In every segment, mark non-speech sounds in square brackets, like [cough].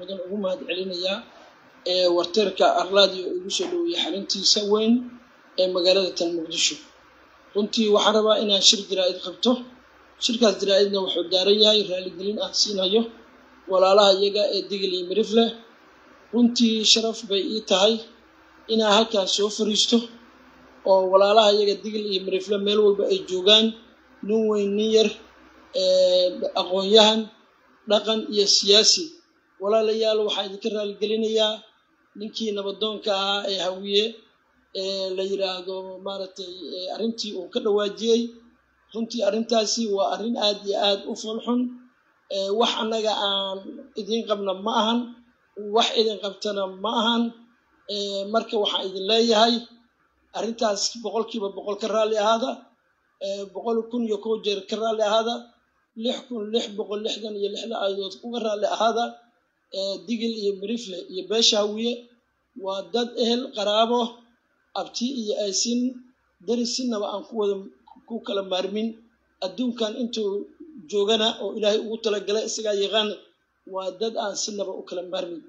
mudan ugu mahad celinayaa ee warteerka arlaadi oo igu soo dhoweeyey xarintiisa weyn ee magaalada tan muqdisho runtii waxaan rabaa inaan shir jaraa'id qabto. Shirkaas jaraa'idna wuxuu daaran yahay raaligelin aan siinayo walaalaha iyaga ee digil iyo mirifle runtii sharaf bay ii tahay inaan halkaas soo fariisto oo walaalaha iyaga digil iyo mirifle meel walba ay joogaan. Nin weyn nin yar aqoon-yahan dhaqan iyo siyaasi walaalayaal waxaan idinka raaligelinayaa ninkii nabadoonka ahaa ee hawiye ee la yidhaahdo maaragtay arrintii uu ka dhawaajiyey. Runtii arrintaasi waa arrin aad iyo aad u fulxun wax annaga aan idin qabna ma ahan wax idin qabtana ma ahan marka waxaan idin leeyahay arrintaas boqolkiiba boqol ka raalli ahaada boqol kun iyo kow jeer ka raalli ahaada lix kun lix boqol lixdan iyo lixda aayadood uga raalli ahaada digil iyo mirifle iyo beesha hawiye waa dad ehel qaraabo abti iyo aysin. Dari sinaba aan ku wada ku kala maarmin. Adduunkan intuu joogana oo ilaahay ugu talagalay isagaa yaqaan waa dad aan sinaba u kala maarmin.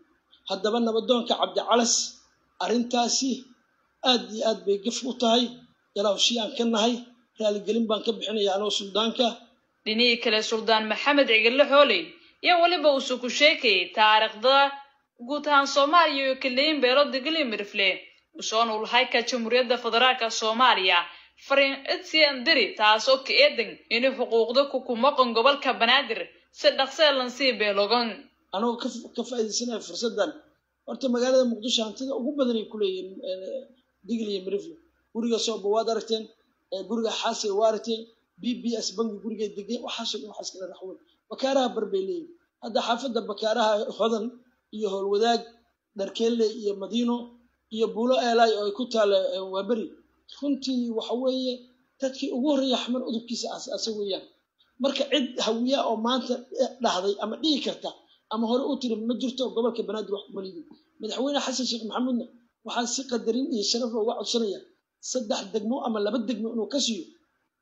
Haddaba nabadoonka cabdicalas arrintaasi aad iyo aad bay gaf u tahay. Yalaawshii aan ka nahay raaligelin baan ka bixinaya anoo suldaanka. Dhinihii kale suldaan maxamed cigille xooley iyo weliba uuse ku sheekayay taariikhda guud ahaan soomaaliya iyo kaleyin beelo digili mirifle. Usoon ulhayka jamhuuriyadda federaalka soomaaliya. Fariin cidsi andiri taasoo ka eedan inay xuquuqda ku kumaqan gobolka banaadir si dhaqsee lansii beelogan anagoo ka faa'iidaysanaya fursaddan. Horta magaalada muqdisho hantida ugu badanay ku leeyihiin digil iyo mirifle. Guriga sooba waad aragteen guriga xaasiga waa aragteen b b s bangi gurigay degeen waxaasoo dhan waxaa iskala raxweyn bakaaraha bar bay leeyihiin hadda xaafadda bakaaraha hodan iyo howlwadaag dharkeelle iyo madiino iyo buulo eelay oo ay ku taalla waaberi runtii waxa weeye dadkii ugu horreeya xamar udubkiisa asaasa weeyaan. Marka cid hawiya oo maanta dhahday ama dhihi karta ama hore u tiri ma jirto gobolka banaadir wax kuma lidin madaxweyne xasan sheekh maxamuudna waxaa si qadarin iyo sharaf looga codsanaya saddex degmo ama laba degmo inuu ka siiyo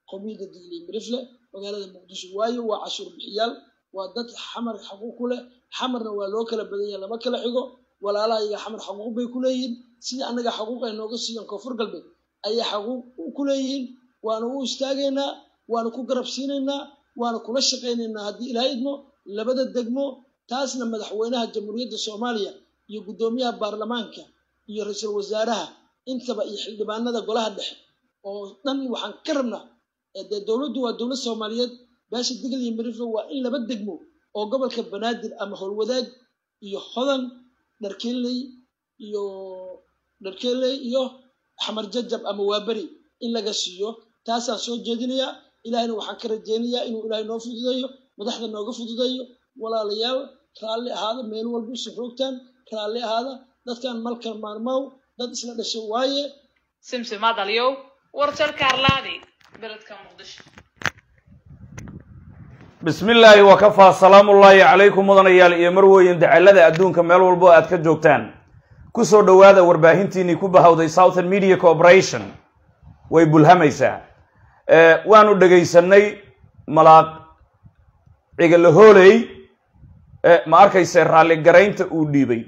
qowmiyadda digli mirifle magaalada muqdisho waayo waa cashuur bixiyaal waa dad xamar xaquuq ku leh xamarna waa loo kala badan yahay lama kala xigo walaalaha iyaga xamar xaquuq bay ku leeyihiin sidii annaga xaquuq ay nooga siiyeen koonfur galbeed ayay xaquuq ku leeyihiin waana u istaagaynaa waana ku garab siinaynaa waana kula shaqaynaynaa haddii ilaha idmo labada degmo taasna madaxweynaha jamhuuriyadda soomaaliya iyo guddoomiyaha baarlamaanka iyo ra'iisul wasaaraha intaba iyo xildhibaanada golaha dhexe oo dhan waxaan ka rabnaa dee dowladdu waa dowlad soomaaliyeed beesha digil iyo mirifle waa in laba degmo oo gobolka banaadir ama howlwadaag iyo hodan dharkeeley iyo dharkeeley iyo xamar jajab ama waaberi in laga siiyo. Taasaan soo jeedinayaa ilaahayna waxaan ka rajeynayaa inuu ilaahay noo fududeeyo madaxda nooga fududeeyo walaalayaal raalli ahaada meel walba isu roogtaan raalli ahaada dadkan malka maarmow dad isla dhashay waaye. Simsimaad aliyow warjarka arlaadi beledka muqdisho wakafaa salaamullaahi calaykum mudanayaal iyo marweyn dacalada adduunka meel walbo aad ka joogtaan. Kusoo dhowaada warbaahintiinii ku bahawday southern media corporation. Way bulhamaysaa waanu dhegaysanay malaaq cigalahooley ma arkayse raalligaraynta uu dhiibay.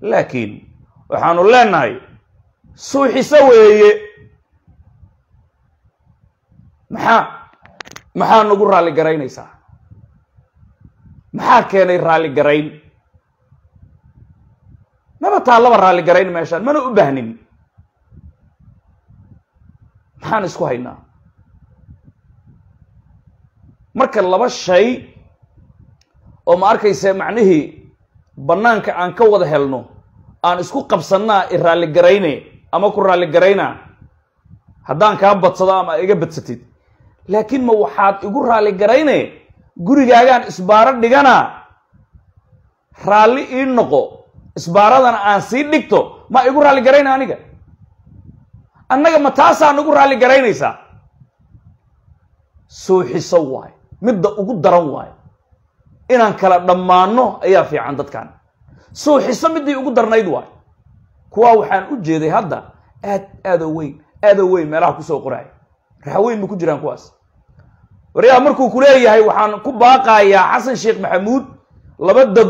Laakiin waxaanu leenahay suuxiso weeye maxaa? Maxaa nagu raalli garaynaysaa? Maxaa keenay raalli garayn? Maba taallaba raalli garayn meeshaan mana u baahnin. Maxaan isku haynaa? Marka laba shay oo ma arkayse macnihii bannaanka aan ka wada helno aan isku qabsannaa i raalli garayne ama ku raalli garaynaa haddaan kaa badsado ama iga badsatid laakiin ma waxaad igu raalli garayne? Gurigaagaan isbaaro dhigana? Raalli ii noqo isbaaradana aan sii dhigto ma igu raalli garayna aniga? Annaga ma taasaa nagu raalli garaynaysaa suuxiso waayo midda ugu daran waayo. Inaan kala dhammaanno ayaa fiican dadkan suuxiso middii ugu darnayd waayo. Kuwaa waxaan u jeeday hadda? Aad aadoo weyn aadoo weyn meelaha ku soo qoraaya raxweyn ma ku jiraan kuwaas. Waryaa markuu ku leeyahay waxaan ku baaqayaa xasan sheekh maxamuud laba deg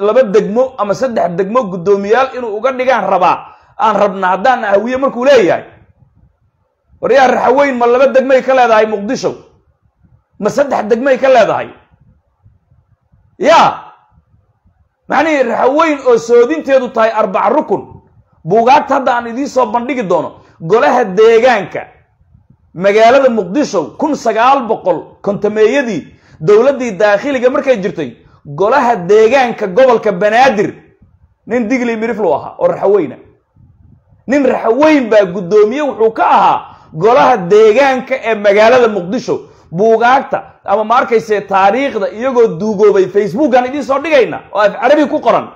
laba degmo ama saddex degmo guddoomiyaal inuu uga dhigaan rabaa aan rabna haddaan hawiye markuu leeyahay. Waryaa raxaweyn ma laba degmay ka leedahay muqdisho ma saddex degmay ka leedahay? Ya macnihii raxaweyn oo soodinteedu tahay arbaca rukun. Buugaagta hadda aan idiin soo bandhigi doono golaha deegaanka magaalada muqdisho kun sagaal boqol kontameeyadii dowladdii daakhiliga markay jirtay golaha deegaanka gobolka banaadir. Nin digli miriflu ahaa oo raxaweyna nin raxaweyn baa guddoomiye wuxuu ka ahaa golaha deegaanka ee magaalada muqdisho. Buugaagta ama ma arkayse taariikhda iyagoo duugoobay facebookaan idiin soo dhigayna oo af carabi ku qoran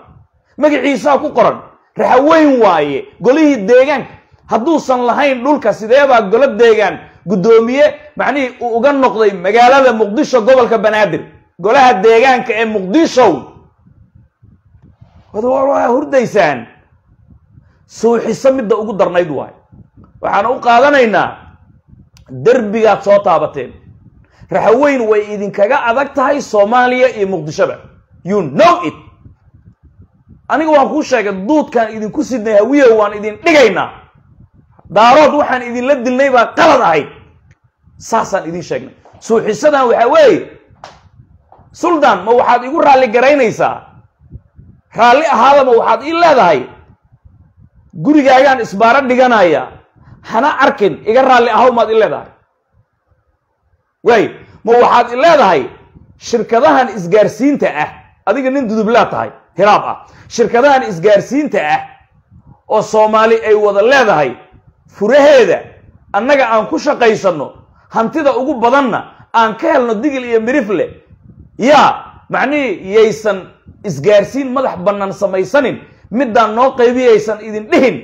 magaciisaa ku qoran raxaweyn waaye golihii deegaanka. Hadduusan lahayn dhulka sideebaa golo deegaan guddoomiye macnihii uu uga noqday magaalada muqdisho gobolka banaadir golaha deegaanka ee muqdisho waa hurdaysaan. Suuxiso midda ugu darnayd waay. Waxaana u qaadanaynaa derbigaad soo taabateen. Raxaweyn way idinkaga adag tahay soomaaliya iyo muqdishoba you know it. Aniga waan kuu sheegay duudkaan idinku sidnay hawiye waan idin dhigaynaa. Daarood waxaan idinla dilnay baa qalad ahayd saasaan idin sheegnay. Suuxisadan waxaa weeye suldaan ma waxaad igu raalli garaynaysaa? Raalli ahaadama waxaad ii leedahay? Gurigaagaan isbaaro dhiganaya? Hana arkin iga raalli ahaw maad i leedahay? Waay ma waxaad i leedahay? Shirkadahan isgaarsiinta ah adiga nin dudublaa tahay hiraab ah. Shirkadahan isgaarsiinta ah oo soomaali ay wada leedahay furaheeda annaga aan ku shaqaysanno hantida ugu badanna aan ka helno digil iyo mirifle yaa macnihii yaysan isgaarsiin madax bannaan samaysanin middaan noo qaybiyaysan idin dhihin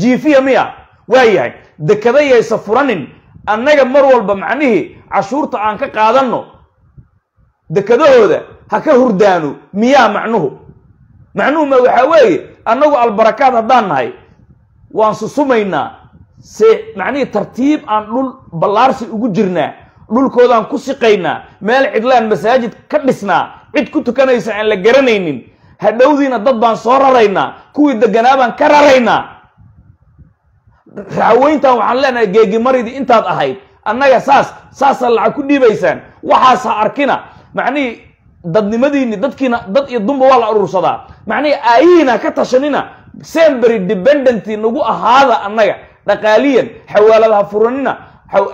jiifiya miya waa yahay dekada yaysa furanin annaga mar walba macnihii cashuurta aan ka qaadanno dekadahooda ha ka hurdaano miyaa macnuhu. Macnuhu ma waxaa weeye annagu albarakaad haddaan nahay waan susumaynaa se macnihii tartiib aan dhul ballaarsi ugu jirnaa dhulkoodaan ku siqaynaa meel cidlaan masaajid ka dhisnaa cid ku tukanaysa aan la garanaynin hadhowdiina dad baan soo raraynaa kuwii deganaa baan ka raraynaa. Raxaweyntan waxaan leenahay geegimaridii intaad ahayd annaga saas saasaa lacag ku dhiibaysaan waxaas ha arkina. Macnihii dadnimadiini dadkiina dad iyo dumba waa la urursadaa macnihii aayihiina ka tashanina sembery dependenty nagu ahaada annaga dhaqaaliyan xawaaladaha furanina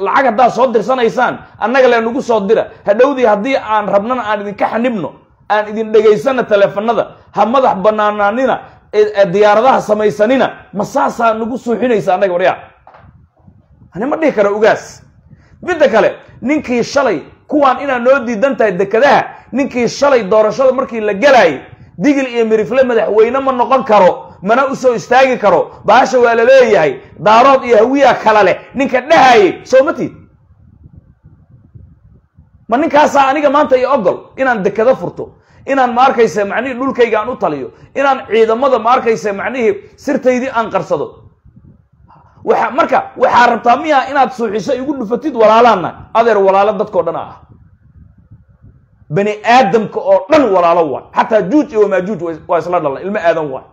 lacag haddaad soo dirsanaysaan annaga le nagu soo dira. Hadhowdii haddii aan rabnana aan idinka xanibno aan idin dhegaysana teleefanada ha madax banaanaanina diyaaradaha samaysanina ma saasaa nagu suuxinaysa annaga waryaa. Ani ma dhihi karo ugaas. Midda kale ninkii shalay kuwaan inaad noo diidan tahay dekadaha ninkii shalay doorashada markii la gelaayay digil iyo mirifle madaxweyne ma noqon karo mana u soo istaagi karo. Baasha waa la leeyahay. Daarood iyo hawiya kala leh. Ninka dhahayay soo ma tiid? Ma ninkaasaa aniga maanta iyo ogol inaan dekado furto inaan ma arkayse macnihii dhulkayga aan u taliyo inaan ciidamada ma arkayse macnihii sirtaydii aan qarsado. Waa marka waxaa rabtaa miya inaad suuxiso igu dhufatid walaalaana adeer walaalo dadkao dhan ah. Bani aadamka oo dhan walaalo waay xataa juuj iyo wamaajuuj waa isla dhalan ilmo aadan waay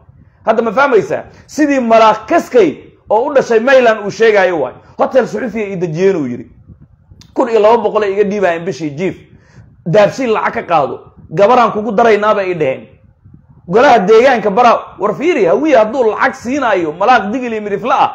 hadda ma fahmaysaa? Sidii malaakaskay oo u dhashay mayland uu sheegaayo waay. Hotel suxufiya ii dejiyeen uu yidhi kun iyo laba boqol ay iga dhiibaayeen bishii jiif. Daabsiin lacag ka qaado. Gabaraan kugu daraynaabay i dheheen golaha deegaanka bara war fiiri hawiye hadduu lacag siinaayo malaaq digil iyo midifle ah.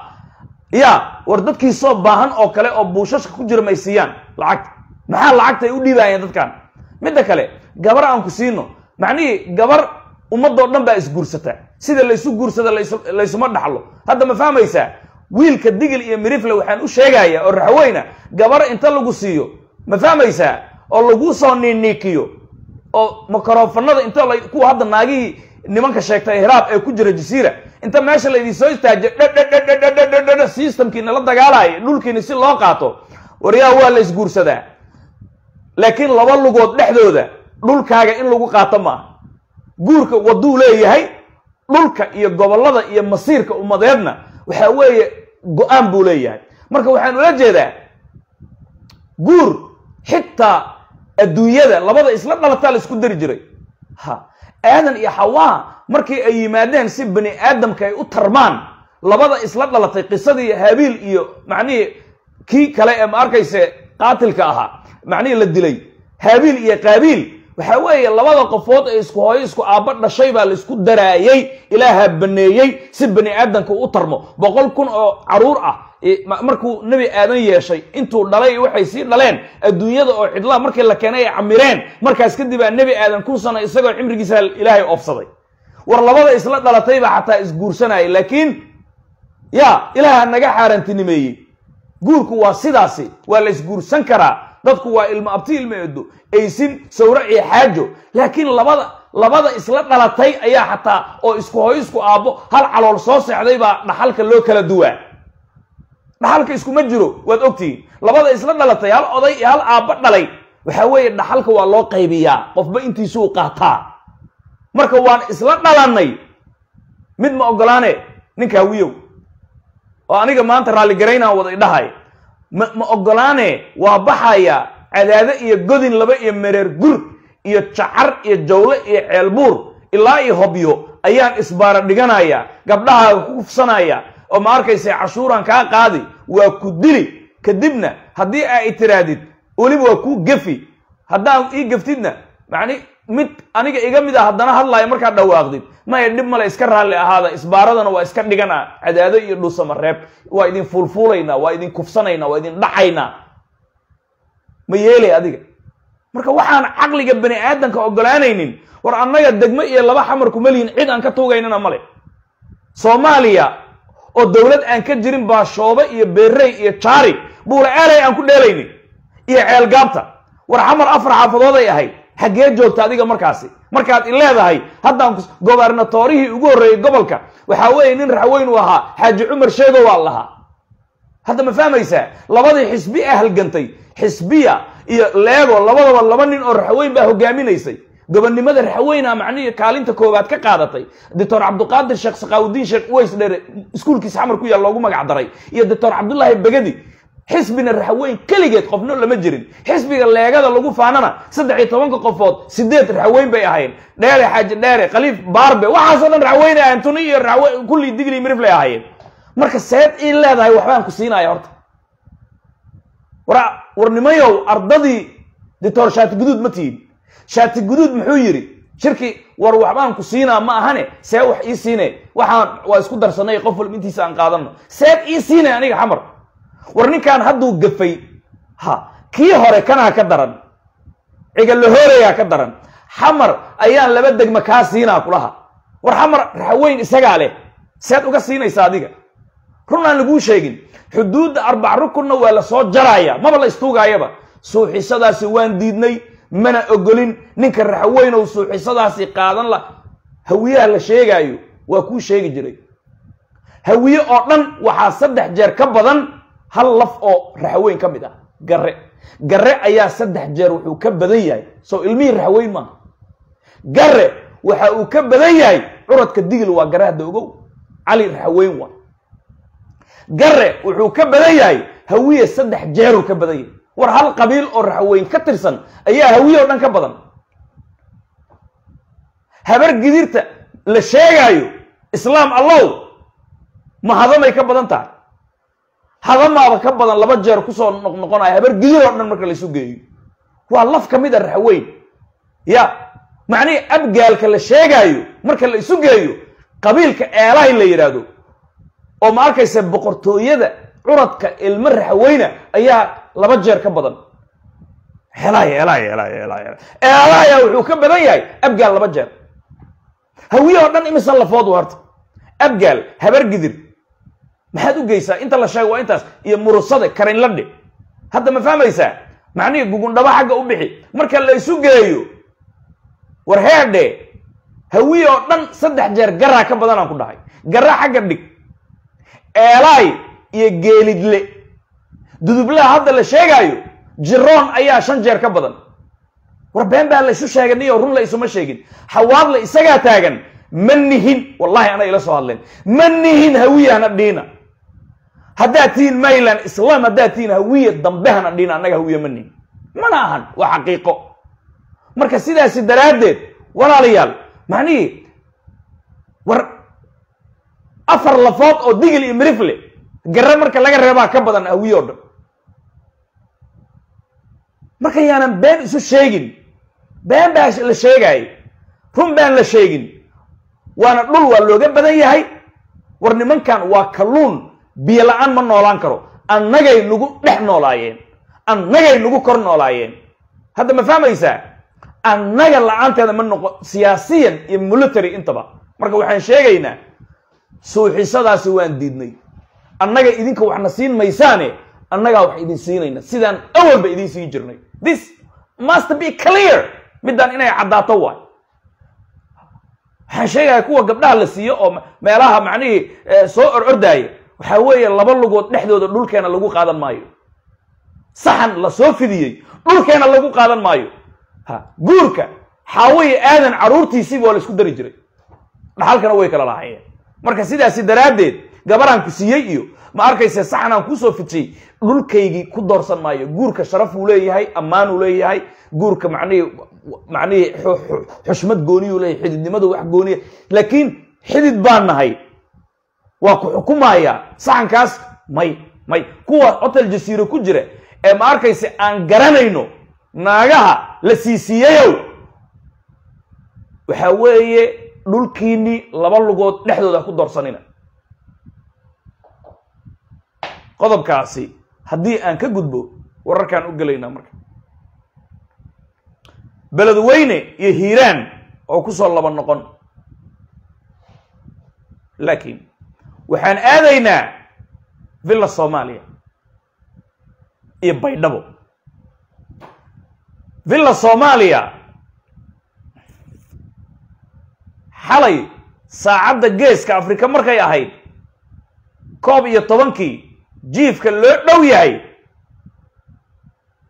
Ya war dadkii soo baahan oo kale oo buushashka ku jira may siiyaan lacagta maxaa lacagta ay u dhiibaayeen dadkan midda kale gabar aan ku siino. Macnihii gabar ummadoo dhan baa isguursata sida laysu guursada laysuma dhaxlo. Hadda ma fahmaysaa? Wiilka digil iyo mirifle waxaan u sheegaya oo raxweyna gabar inta lagu siiyo. Ma fahmaysaa? Oo lagu soo niiniikiyo. Oo microfonada inta kuwa hadda naagihii nimanka sheegtay hiraab ee ku jira jasiira inta meesha laydin soo istaajiyo dhadhadhadhadhadhadhadh systemkiina la dagaalaaya dhulkiina si loo qaato. Waryaa waa la isguursadaa laakiin laba lugood dhexdooda dhulkaaga in lagu qaato maaha guurka waduu leeyahay dhulka iyo gobollada iyo masiirka ummadeedna waxaa weeye go'aan buu leeyahay. Marka waxaan ula jeedaa guur xitaa adduunyada labada isla dhalataa la isku dari jiray. Ha aadan iyo xawaa markii ay yimaadeen si bani aadamka ay u tarmaan labada isla dhalatay qisadii haabiil iyo macnihii kii kale ee ma arkayse qaatilka ahaa macnihii la dilay haabiil iyo qaabiil waxa weeye labada qofood ee isku hooyo isku aabba dhashay baa la isku daraayey ilaaha baneeyey si bani aadamka u tarmo. Boqol kun oo carruur ah markuu nebi aadan yeeshay intuu dhalay waxay sii dhaleen adduunyada oo cidlaa markii la keenay ay camireen markaas kadib aa nebi aadan kun sano isagoo cimrigiisa ilaahay oofsaday. War labada isla dhalatay baa xataa isguursanayay laakiin ya ilaaha naga xaarantinimeeyey. Guurku waa sidaasi waa la isguursan karaa dadku waa ilmo abti ilmo eedo aysin sawrac iyo xaajo. Laakiin labada labada isla dhalatay ayaa xataa oo isku hooyo isku aabbo hal calool soo seexday baa dhaxalka loo kala duwaa. Dhaxalka iskuma jiro waad ogtihiin labada isla dhalatay hal oday iyo hal aabbo dhalay. Waxa weeye dhaxalka waa loo qaybiyaa qofba intiisuu qaataa. Marka waan isla dhalannay mid ma ogolaane ninka hawiyow oo aniga maanta raalligaraynaan wada idhahay ma ma ogolaane waa baxaya cadaado iyo godin laba iyo mereer gur iyo jacar iyo jawle iyo ceelbuur ilaa iyo hobyo ayaan isbaara dhiganaya gabdhahaaga ku kufsanaya oo ma arkaysa cashuuraan kaa qaadi waa ku dili. Kadibna haddii ay tirahdid weliba waa kuu gefi. Haddaan ii geftidna macni mid aniga iga mid a haddana hadlaayo markaad dhawaaqdid. Maya dhib male iska raalli ahaada isbaaradana waa iska dhigana. Cadaado iyo dhuusamareeb waa idin fuulfuulaynaa waa idin kufsanaynaa waa idin dhacaynaa ma yeelay adiga? Marka waxaan caqliga bani aadamka ogolaanaynin war annaga degmo iyo laba xamar kuma lihin cid aan ka tuugaynana male soomaaliya oo dowlad aan ka jirin baa shoobe iyo beerey iyo jaari buula eelay aan ku dheelaynin. Iyo ceelgaabta. War xamar afar xaafadooday ahayd xaggee joogta adiga markaasi. Markaad i leedahay haddaan gobarnatoorihii ugu horreeyey gobolka waxaa weeye nin raxweyn uu ahaa xaaji cumar sheego waa lahaa. Hadda ma fahmaysaa? Labadii xisbi a halgantay xisbiya iyo leego labadaba laba nin oo raxweyn baa hogaaminaysay. Gobonnimada raxweyna macnihii kaalinta koowaad ka qaadatay. Doctor cabdiqaadir sheekh sakaawudiin sheekh uways dheere iskuulkiisa xamar ku yaal loogu magac daray. Iyo doctor cabdullaahi begadi xisbina raxweyn keligeed qofno lama jirin. Xisbiga leegada lagu faanana saddex iyo tobanka qofood sideed raxweyn bay ahayn. Dheere xaaji dheere khaliif baarbe waxaasoo dhan raxweyn ahayn tuni iyo raxwe kulli digli miriflay ahaayeen. Marka seed ii leedahay waxbaan ku siinaya horta. War warnimayow ardadii doctor shaati guduud ma tihin. Shaati guduud muxuu yidhi shirki war waxbaan ku siinaa ma ahane? See wax ii siine. Waxaan waa isku darsanay qof walba intiisa aan qaadano seed ii siinay aniga xamar war ninkan hadduu gafay ha kii hore kanaa ka daran cigalahoreyaa ka daran xamar ayaan laba degma kaa siinaa kulaha war xamar raxweyn isagaa leh seed uga siinaysa adiga. Run aan laguu sheegin xuduudda arbac rukunna waa la soo jaraya maba la istuugaayaba. Suuxisadaasi waan diidnay mana ogolin ninka raxweynow suuxisadaasi qaadan la hawiyaha la sheegaayo waa kuu sheegi jiray. Hawiye oo dhan waxaa saddex jeer ka badan hal laf oo raxweyn ka mid ah garre. Garre ayaa saddex jeer wuxuu ka badan yahay. Soo ilmihii raxweyn maaha garre waxa uu ka badan yahay curadka digil waa garre hadda ogow cali raxweyn waa. Garre wuxuu ka badan yahay hawiye saddex jeeruu ka badan yahay. War hal qabiil oo raxweyn ka tirsan ayaa hawiye oo dhan ka badan. Habar gidirta la sheegaayo islaam allow ma hadamay ka badan tahay hadamaaba ka badan laba jeer ku soo noqnoqonaya habar gidir oo dhan marka la isu geeyo. Waa laf ka mid a raxweyn. Ya macnihii abgaalka la sheegaayo marka la isu geeyo qabiilka eelahay la yidhaahdo oo ma arkaysa boqortooyada curadka ilmo raxweyna ayaa laba jeer ka badan. Helay helay helay helay eelaaya wuxuu ka badan yahay abgaal laba jeer. Hawiye oo dhan imisa lafood warta abgaal habar gidir maxaad u geysaa? Inta la sheego waa intaas. Iyo murusade karinladhe hadda ma fahmaysaa? Macnihii gugundhabo xagga u bixi. Marka la isu geeyo war heedhe hawiye oo dhan saddex jeer garaa ka badanaan ku dhahay. Gara xagga dhig eelaay iyo geelidle. Dudublaha hadda la sheegaayo jiroon ayaa shan jeer ka badan. War been baa la isu sheeganiyo run la isuma sheegin. Xawaadle isagaa taagan ma nihin. Wallahi ana ila soo hadleen. Ma nihin hawiyahana dhiina haddaad tihiin mayland islaam haddaad tihiin hawiye dambehana dhiina annaga hawiye ma nihin mana ahan waa xaqiiqo. Marka sidaasi daraaddeed walaalayaal macnihii war afar lafood oo digil iyo mirifle gare marka laga reebaa ka badan hawiye o dhan. Marka yaanan been isu sheegin been baa la sheegaayo run baan la sheegin waana dhul waa looga badan yahay war nimankan waa kalluun biyo la'aan ma noolaan karo. Annagay nagu dhex noolaayeen. Annagay nagu kor noolaayeen. Hadda ma fahmaysaa? Annaga la'aanteeda ma noqo siyaasiyan iyo military intaba. Marka waxaan sheegaynaa suuxisadaasi waan diidnay. Annaga idinka waxna siin maysaane annagaa wax idin siinayna. Sidaan awalba idin siin jirnay. This must be clear. Middaan inay caddaato waay waxaan sheegaya kuwa gabdhaha la siiyo oo meelaha macnihii soo or ordaaya waxaa weeye laba lugood dhexdooda dhulkeena lagu qaadan maayo. Saxan la soo fidiyey dhulkeena lagu qaadan maayo. Ha guurka xaawiye aadan carruurtiisiiba waa la isku dari jiray. Dhaxalkana way kala lahaayeen. Marka sidaasi daraaddeed gabaraan ku siiyey iyo ma arkayse saxanaan ku soo fidjay dhulkaygii ku doorsan maayo. Guurka sharaf uu leeyahay ammaan uu leeyahay. Guurka macnihii macnihii xushmad gooniyuu leeyahay xididnimadu wax gooniya laakiin xidid baan nahay waa ku xukumayaa saxankaas may may kuwa hotel jasiiro ku jira ee ma arkayse aan garanayno naagaha la siisiiyeyow waxaa weeye dhulkiinii laba lugood dhexdooda ku doorsanina. Qodobkaasi haddii aan ka gudbo wararkaan u gelaynaa marka. Beledweyne iyo hiiraan oo ku soo laba noqon. Laakiin waxaan aadaynaa villa soomaaliya iyo baydhabo. Villa soomaaliya xalay saacadda geeska afrika markay ahayd koob iyo tobankii jiifka loo dhow yahay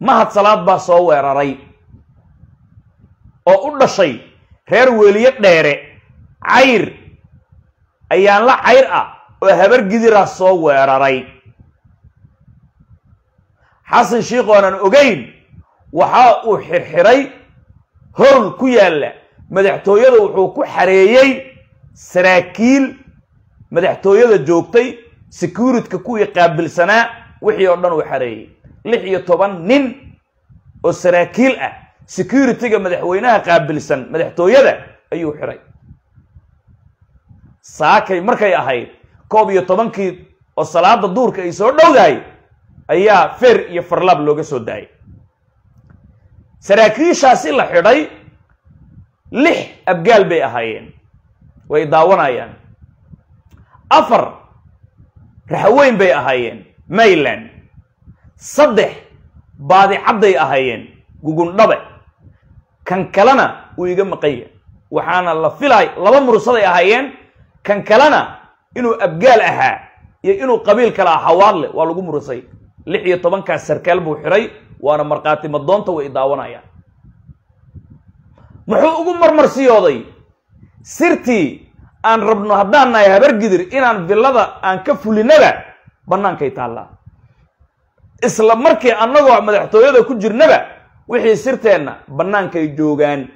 mahad salaad baa soo weeraray oo u dhashay reer weeliye dheere. Cayr ayaan la cayr ah oo habar gidiraa soo weeraray. Xasan shiikh oonan ogeyn waxa uu xirxiray howl ku yaalla madaxtooyada wuxuu ku xareeyey saraakiil madaxtooyada joogtay securityka kuwii qaabilsanaa wixii oo dhan uu xareeyey. Lix iyo toban nin oo saraakiil ah securityga madaxweynaha qaabilsan madaxtooyada ayuu xiray. Saakay markay ahayd koob iyo tobankii oo salaada duurka ay soo dhowdahay ayaa fer iyo farlaab looga soo daayay. Saraakiishaasi la xidhay lix abgaal bay ahaayeen way daawanayaan. Afar raxweyn bay ahaayeen mayland saddex baadicadday ahaayeen gugundhabe. Kan kalena uu iga maqanya waxaana la filaay laba murusaday ahaayeen kan kalena inuu abgaal ahaa iyo inuu qabiil kale ah hawaadle waa lagu murusay. Lix iyo tobankaas sarkaal buu xiray waana markhaati madoonta way daawanayaan. Muxuu ugu marmarsiyooday sirtii aan rabno haddaan nahay habargidir inaan villada aan ka fulinaba bannaankay taallaa. Isla markii annagoo madaxtooyada ku jirnaba wixii sirteenna bannaankay joogaan.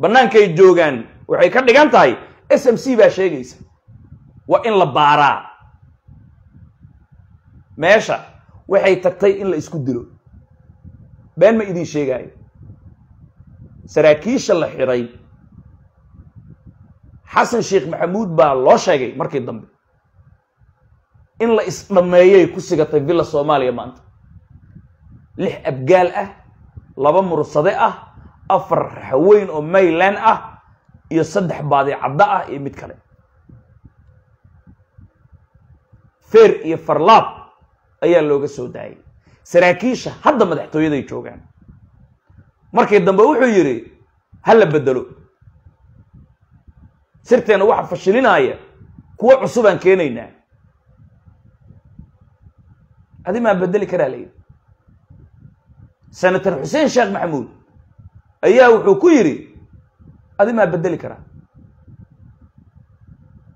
Bannaankay joogaan. Waxay ka dhigan tahay s m c baa sheegaysa waa in la baaraa. Meesha waxay tagtay in la isku dilo. Been ma idiin sheegaayo. Saraakiisha la xidhay xasan sheekh maxamuud baa loo sheegay markii dambe in la isdhammeeyay ku sigatay villa soomaaliya maanta. Lix abgaal ah laba mursade ah afar haweyn oo mayland ah iyo saddex baadicaddo ah iyo mid kale. Feer iyo farlaab ayaa looga soo daayay. Saraakiisha hadda madaxtooyaday joogaan. Markii dambe wuxuu yidhi ha la bedelo. Sirteenna waxa fashilinaya kuwo cusubaan keenaynaa. Adi maa bedeli karaa la yidhi. Senator xuseen sheekh maxamuud ayaa wuxuu ku yidhi adi maa bedeli karaa?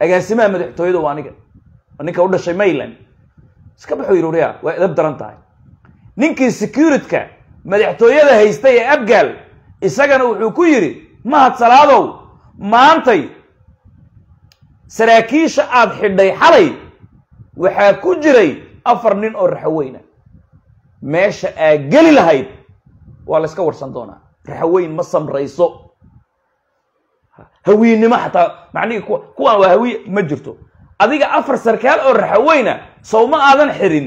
Agaasimaha madaxtooyada waa aniga. Waa ninka u dhashay mayland iska yidhi waryaa waa edab daran tahay. Ninkii securityka madaxtooyada haystay ee abgaal isagana wuxuu ku yidhi mahad salaadow maantay saraakiisha aada xidhay xalay waxaa ku jiray afar nin oo raxaweyna meesha aa geli lahayd waa la yska warsan doonaa. Raxaweyn ma samrayso hawiinnimo xataa macnihii kuwa kuwaan waa hawiye ma jirto. Adiga afar sarkaal oo raxaweyna sow ma aadan xirin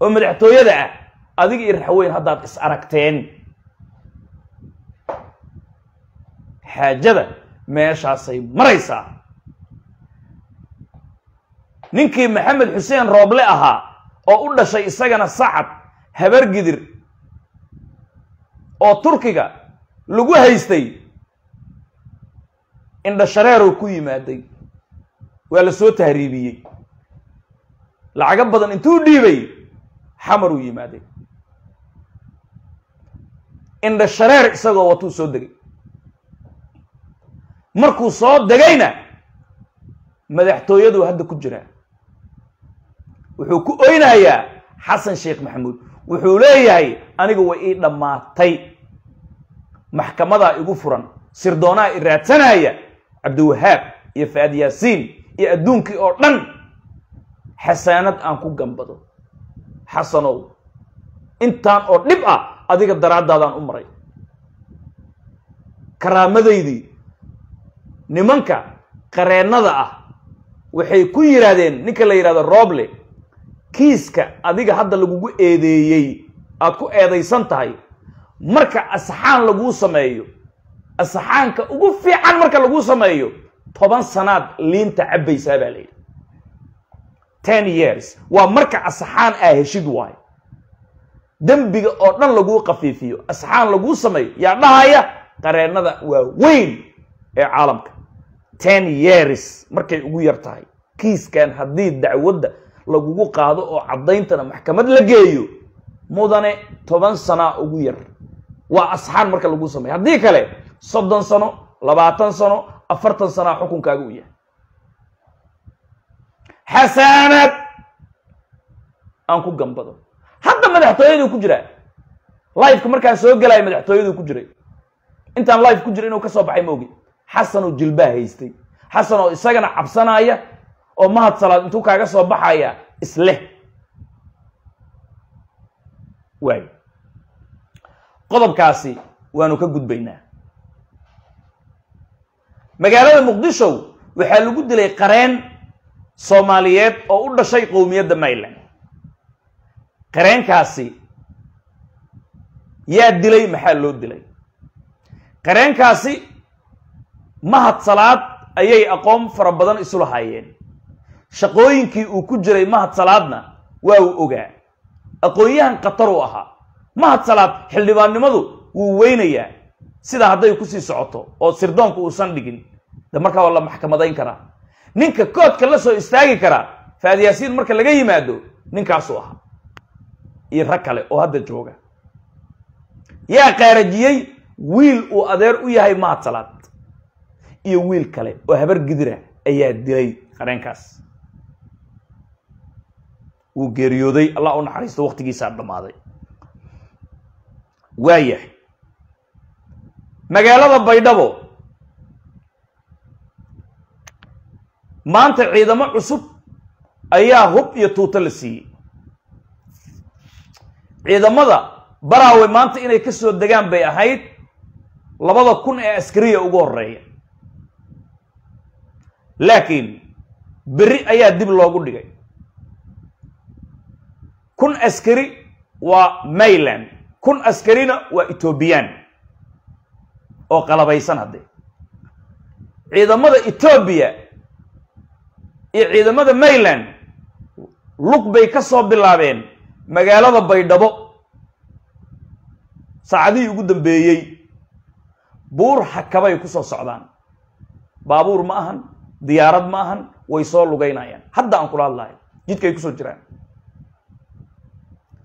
oo madaxtooyada ah. Adiga iyo raxaweyn haddaad is aragteen. Xaajada meeshaasay maraysaa. Ninkii maxamed xuseen rooble ahaa oo u dhashay isagana sacad habargidir oo turkiga lagu haystay indhashareerow ku yimaaday waa la soo tahriibiyey. Lacago badan intuu dhiibay xamaruu yimaaday indhashareer isagoo watuu soo degay. Markuu soo degayna madaxtooyaduu hadda ku jiraa wuxuu ku oynayaa xasan sheekh maxamuud. Wuxuu leeyahay aniga way ii dhammaatay. Maxkamadaa igu furan. Sirdoonaa i raadsanaya cabdiwahaab iyo faad yaasiin iyo adduunkii oo dhan xasaanad aan ku gambado. Xasanow intaan oo dhib ah adiga daraaddaadaan u maray. Karaamadaydii nimanka qareennada ah waxay ku yidhaahdeen ninka la yidhahdo roble kiiska adiga hadda lagugu eedeeyey aad ku eedaysan tahay marka asxaan laguu sameeyo asxaanka ugu fiican marka laguu sameeyo toban sanaad liinta cabbaysaa baa la yidhi. Ten years. Waa marka asxaan aa heshid waayo. Dembiga oo dhan laguu kafiifiyo asxaan laguu sameeyo yaa dhahaya qareennada waa weyn ee caalamka. Ten years markay ugu yar tahay. Kiiskan haddii dacwadda lagugu qaado oo caddayntana maxkamad la geeyo mudane toban sanaa ugu yar. Waa asxaan marka lagu sameeyo. Haddii kale soddon sano labaatan sano afartan sanaa xukunkaaga u yahay. Xasaanad! Aan ku gambado. Hadda madaxtooyaduu ku jiraa liveka markaan soo gelaya madaxtooyaduu ku jiray. Intaan live ku jira inuu ka soo baxay ma ogi xasanoo jilbaa haystay. Xasan oo isagana cabsanaya oo mahad salaad intuu kaaga soo baxaya isleh. Waay qodobkaasi waanu ka gudbaynaa magaalada muqdisho waxaa lagu dilay qareen soomaaliyeed oo u dhashay qowmiyadda mayland qareenkaasi yaa dilay maxaa loo dilay? Qareenkaasi mahad salaad ayay aqoon fara badan isu lahaayeen. Shaqooyinkii uu ku jiray mahad salaadna waa uu ogaa. Aqoon-yahan khatar uu ahaa. Mahad salaad xildhibaannimadu wuu weynayaa sidaa hadday ku sii socoto oo sirdoonka uusan dhigin de markaa waa la maxkamadayn karaa. Ninka koodka la soo istaagi karaa faadyaasiin marka laga yimaado ninkaasuu ahaa. Iyo rag kale oo hadda jooga. Yaa qaarajiyey wiil uu adeer u yahay mahad salaad iyo wiil kale oo habar gidira ayaa dilay qareenkaas. Wuu geeriyooday allah u naxariisto waktigiisaa dhammaaday. Waayahay magaalada baydhabo. Maanta ciidamo cusub ayaa hub iyo tuuto la siiyey. Ciidamada baraawe maanta inay ka soo degaan bay ahayd labada kun ee askariya ugu horreeya laakiin berri ayaa dib loogu dhigay. Kun askari waa mayland kun askarina waa etoobiyaan oo qalabaysan haddee ciidamada etoobiya iyo ciidamada mayland lug bay ka soo bilaabeen magaalada baydhabo. Saacadihii ugu dambeeyey buur hakabay ku soo socdaan. Baabuur ma ahan diyaarad ma ahan way soo lugaynayaan hadda aan kula hadlahay jidkaay ku soo jiraan.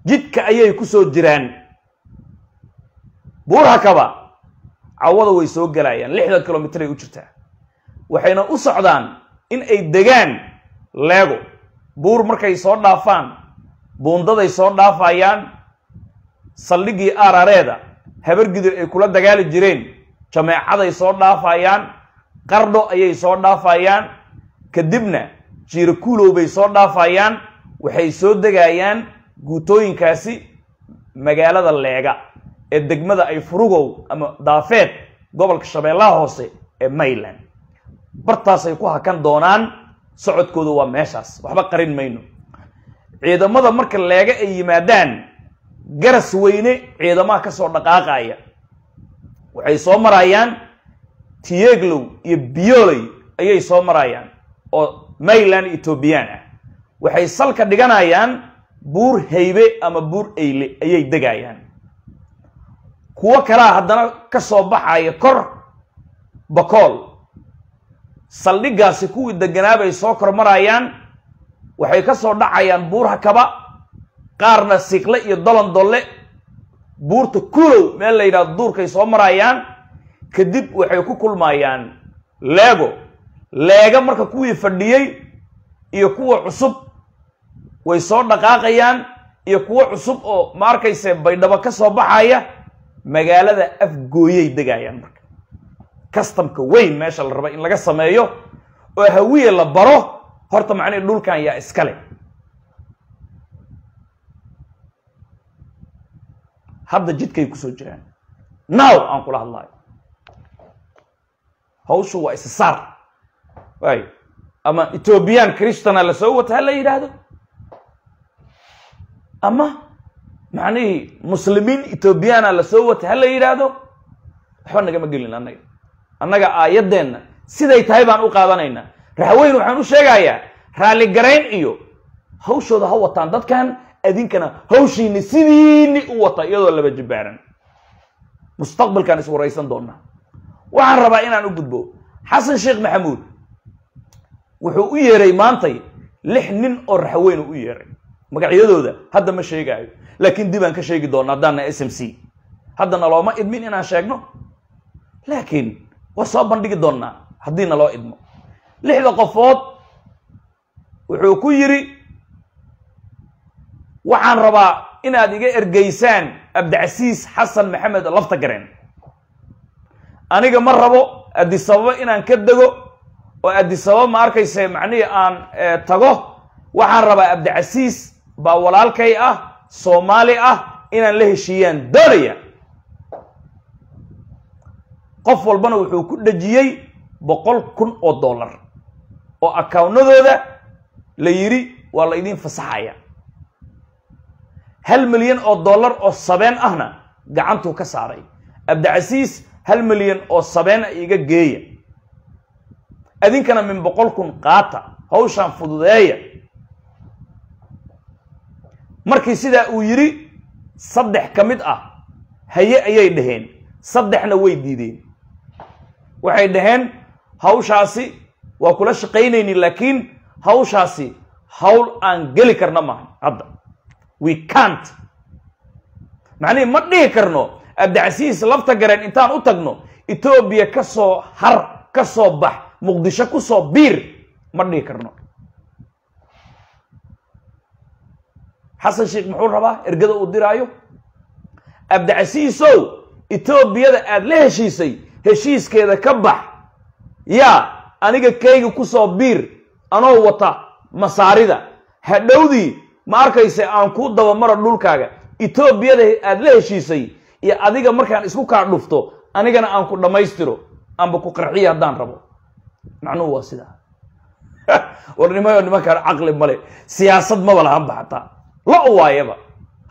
Jidka ayay ku soo jiraan. Buur hakaba cawada way soo gelayaan lixdan kilomitr ay u jirtaa. Waxayna u socdaan in ay degaan leego buur markay soo dhaafaan buundaday soo dhaafayaan saldhiggii aarareeda habargidir ay kula dagaali jireen jameecaday soo dhaafayaan qardho ayay soo dhaafayaan kadibna jiirakuulow bay soo dhaafayaan waxay soo degayaan guutooyinkaasi magaalada leega ee degmada ay furugow ama daafeed gobolka shabeellaha hoose ee mayland bartaasay ku hakan doonaan socodkooda waa meeshaas. Waxba qarin mayno. Ciidamada marka leega ay yimaadaan garas weyne ciidamaha ka soo dhaqaaqaya. Waxay soo marayaan tiyeglow iyo biyooley ayay soo marayaan oo mayland etoobiyaan ah. Waxay salka dhiganayaan buur haybe ama buur eyle ayay degayaan kuwo kalaa haddana ka soo baxaya kor bakool saldhiggaasi kuwii deganaabay soo kormarayaan waxay ka soo dhacayaan buur hakaba qaarna sikle iyo dolon dolle. Buurta kulow meel la yidhahdo duurkay soo marayaan kadib waxay ku kulmayaan leego. Leega marka kuwii fadhiyey iyo kuwa cusub way soo dhaqaaqayaan iyo kuwo cusub oo ma arkayse baydhabo ka soo baxaya magaalada afgooyay degayaan marka. Customka weyn meesha la raba in laga sameeyo oo hawiye la baro horta macnihi dhulkan yaa iskale hadda jidkay ku soo jiraan. Now aan kula hadlayo hawshu waa issaar waay ama ethoobiyan christana la soo wata ha la yidhaahdo? Ama macnihii muslimiin ethoobiyaana la soo wata ha la yidhaahdo? Waxba nagama gelin annaga. Annaga aayaddeenna siday tahay baan u qaadanaynaa. Raxweyn waxaan u sheegayaa raalligarayn iyo hawshooda ha wataan. Dadkan adinkana hawshiini sidiini u wata iyadoo laba jibaaran. Mustaqbalkaan is waraysan doonaa waxaan rabaa inaan u gudbo. Xasan sheekh maxamuud wuxuu u yeeray maantay lix nin oo raxweyn u yeeray. Magacyadooda hadda ma sheegaayo laakiin dib aan ka sheegi doona haddaana s m c. Haddana looma idmin inaan sheegno. Laakiin waa soo bandhigi doonnaa haddii naloo idmo. Lixda qofood wuxuu ku yidhi waxaan rabaa inaad iga ergeysaan abdicasiis xasan maxamed lafta gareen. Aniga ma rabo addisababo inaan ka dego oo addisababa ma arkayse macnihii aan tago. Waxaan rabaa abdicasiis baa walaalkay ah soomaali ah inaan la heshiiyaan doonaya. Qof walbana wuxuu ku dhejiyey boqol kun oo dollar oo akaawnadooda la yidhi waa la idiin fasaxaya hal milyan oo dollar oo sabeen ahna gacantuu ka saaray. Abdicasiis hal milyan oo sabeena iga geeya. Adinkana min boqol kun qaata. Hawshaan fududeeya markii sidaa uu yidhi saddex ka mid ah haye ayay dhaheen. Saddexna way diideen. Waxay dhaheen hawshaasi waa kula shaqaynaynin laakiin hawshaasi hawl aan geli karna maaha hadda we cant. Macnihii ma dhihi karno abdicasiis lafta gareen intaan u tagno etoobiya ka soo har ka soo bax muqdisho ku soo biir ma dhihi karno xasan sheekh muxuu rabaa ergada uu diraayo? Abdicasiisow etoobiyada aad la heshiisay heshiiskeeda ka bax. Yaa aniga kayga ku soo biir anoo wata masaarida. Hadhowdii ma arkayse aan kuu dabamaro dhulkaaga. Etoobiyada aad la heshiisay iyo adiga markaan isku kaa dhufto anigana aan ku dhammaystiro aanba ku qarxiya haddaan rabo. Macnuhu waa sidaa. [laughs] War nimayo nimankaan caqli male siyaasad maba lahanba xataa lo waayaba.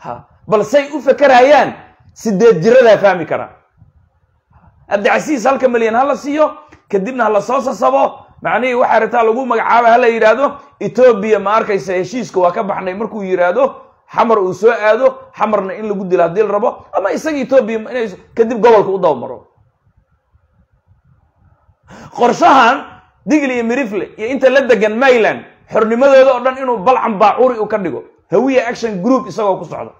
Ha. Bal say u fakerayaan sideed jiradaa fahmi karaa abdicasiis halka milyan ha la siiyo kadibna ha la soo sasabo. Macnihii waxaa rabtaa lagu magacaaba ha la yidhaahdo etoobiya ma arkaysa heshiiska waa ka baxnay markuu yidhaahdo xamar uu soo aado xamarna in lagu dilo haddii la rabo ama isaga etoobiya inay kadib gobolka u dabamaro qorshahan digl iyo mirifle iyo inta la degan mayland xornimadooda oo dhan inuu balcan baacuuri uu ka dhigo hawiya action group isagoo ku socdo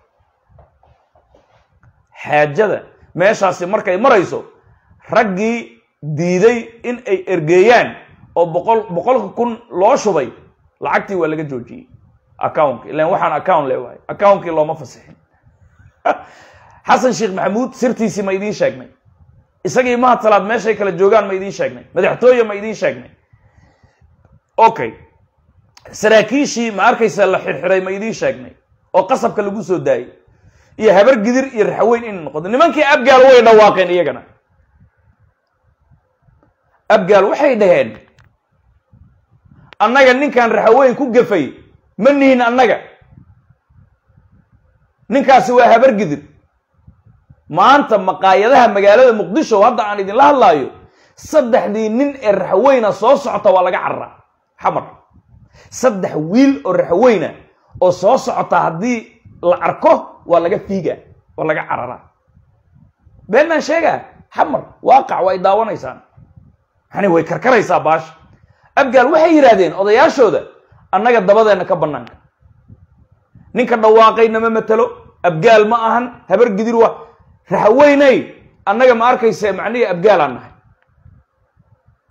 xaajada meeshaasi markay marayso raggii diiday in ay ergeeyaan oo boqol boqolka kun loo shubay lacagtii waa laga joojiyey. Accountka ilan waxaan account le waayo accountkii looma fasixin [laughs] xasan sheekh maxamuud sirtiisii ma idiin sheegnay. Isagii mahad salaad meeshay kala joogaan ma idiin sheegnay. Madaxtooye ma idiin sheegnay. Okay saraakiishii ma arkaysa la xirxiray ma idiin sheegnay oo qasabka lagu soo daayey iyo habar gidir iyo raxweyn inay noqoto. Nimankii abgaal way dhawaaqeen iyagana. Abgaal waxay dhaheen annaga ninkan raxaweyn ku gafay ma nihin annaga. Ninkaasi waa habar gidir. Maanta maqaayadaha magaalada muqdisho hadda aan idinla hadlaayo saddexdii nin ee raxweyna soo socota waa laga cararaa xamar saddex wiil oo raxweyna oo soo socota haddii la arko waa laga fiiga waa laga cararaa been baan sheegaa xamar waaqac waa ay daawanaysaan. Yani way karkaraysaa baasha abgaal waxay yidhaahdeen odayaashooda annaga dabadeenna ka bannaanka ninka dhawaaqay nama matelo abgaal ma ahan habar gidir wa. Raxweyney annaga ma arkayse macnihii abgaalaan nahay.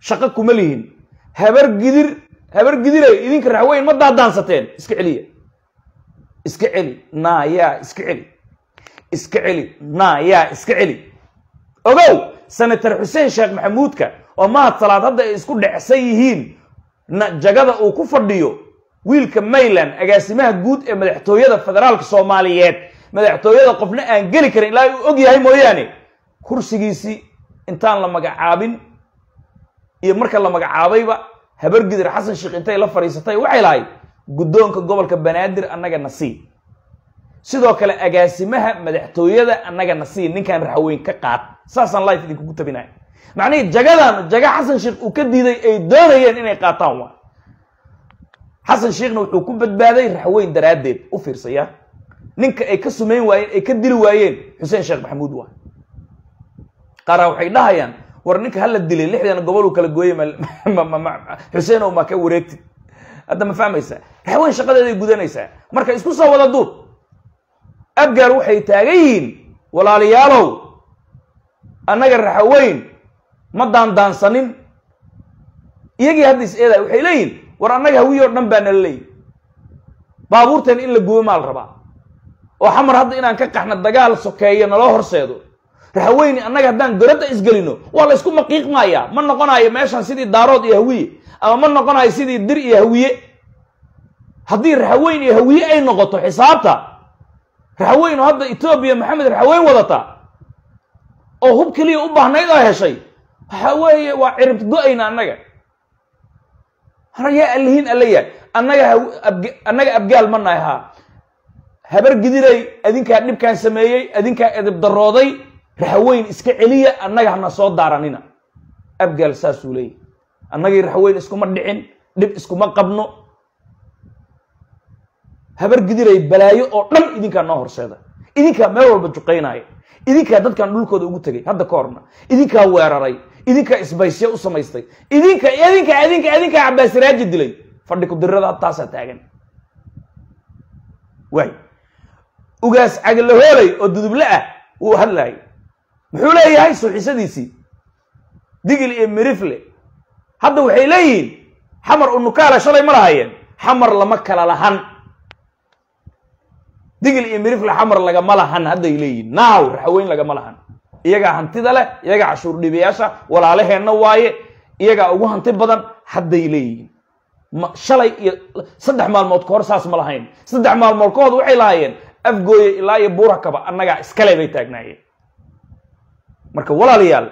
Shaqo kuma lihin. Habar gidir habar gidirey idinka raxweyn ma daadaansateen iska celiya iska celi. Naa yaa iska celi. Iska celi. Naa yaa iska celi. Ogow! Senator xuseen sheekh maxamuudka oo mahad salaad hadda ay isku dhecsan yihiin jagada uu ku fadhiyo wiilka mayland agaasimaha guud ee madaxtooyada federaalka soomaaliyeed. Madaxtooyada qofna aan geli karin ilaa uu og yahay mooyaane. Kursigiisii intaan la magacaabin iyo marka la magacaabayba habargidir xasan sheekh intay la fadhiisatay waxay lahayd guddoonka gobolka banaadir annaga nasii sidoo kale agaasimaha madaxtooyada annaga nasii ninkaan raxweyn ka qaad. Saasaan life idinkugu tabinaya macnihii jagadan jaga xasan sheekh uu ka diiday ay doonayeen inay qaataan waa. Xasan sheekhna wuxuu ku badbaaday raxweyn daraaddeed u fiirsaya ninka ay ka sumayn waayeen ay ka dili waayeen xuseen sheekh maxamuud waa. Qaaraa waxay dhahayaan war ninka hala dilay lixdan gobol uu kala gooyey [laughs] xuseen oo ma ka wareegtid. Hadda ma fahmaysaa? Raxweyn shaqadeeday gudanaysaa. Marka isku soo wada duub abgaal waxay taagan yihiin walaalayaalow annaga raxaweyn ma daandaansanin iyagii hadda is eedaay waxay leeyihiin war annaga hawiye oo dhan baa nala leeyihi baabuurteen in la gubo maa la rabaa. Oo xamar hadda inaan ka qaxno dagaal sokeeyo naloo horseedo raxaweyni annaga haddaan goradda isgelino waa la ysku maqiiqmayaa. Ma noqonayo meeshan sidii daarood iyo hawiye ama ma noqonayo sidii dir iyo hawiye. Haddii raxaweyn iyo hawiye ay noqoto xisaabta raxaweyn oo hadda etoobiya maxamed raxaweyn wadata oo hub keliya u baahnayd oo heshay waxa weeye waa ciribta go'ayna annaga. Yaa alihiin alla yahay. Annaga annaga abgaal ma nahay haa. Habar gidiray adinkaa dhibkaan sameeyey adinkaa edib darooday raxweyn iska celiya annaga hana soo daaranina. Abgaal saasuu leeyahy annagii raxweyn iskuma dhicin dhib iskuma qabno. Habar gidiray balaayo oo dhan idinkaa noo horseeda. Idinkaa meel walba juqaynaya idinkaa dadkan dhulkooda ugu tegay hadda ka horna. Idinkaa weeraray. Idinkaa isbaysya u samaystay. Idinka idinka idinka idinkaa cabaasiraaji dilay. Fadhi kudirada taasaa taagan. Waay ugaas cagalahoolay oo duduble ah wuu hadlaayay muxuu leeyahay suuxisadiisii digil iyo mirifle. Hadda waxay leeyihiin xamar unukaala shalay ma lahayeen xamar lama kala lahan. Digil iyo mirifle xamar lagama lahan hadday leeyihiin. Naaw raxaweyn lagama lahan. Iyagaa hantida leh iyagaa cashuur dhibayaasha walaalaheenna waaye iyagaa ugu hanti badan hadday leeyihiin. Shalay iyo saddex maalmood ka hor saas ma lahayn. Saddex maalmood ka hor waxay lahaayeen afgooye ilaa iyo buurakaba annagaa iskale bay taagnaayeen marka walaalayaal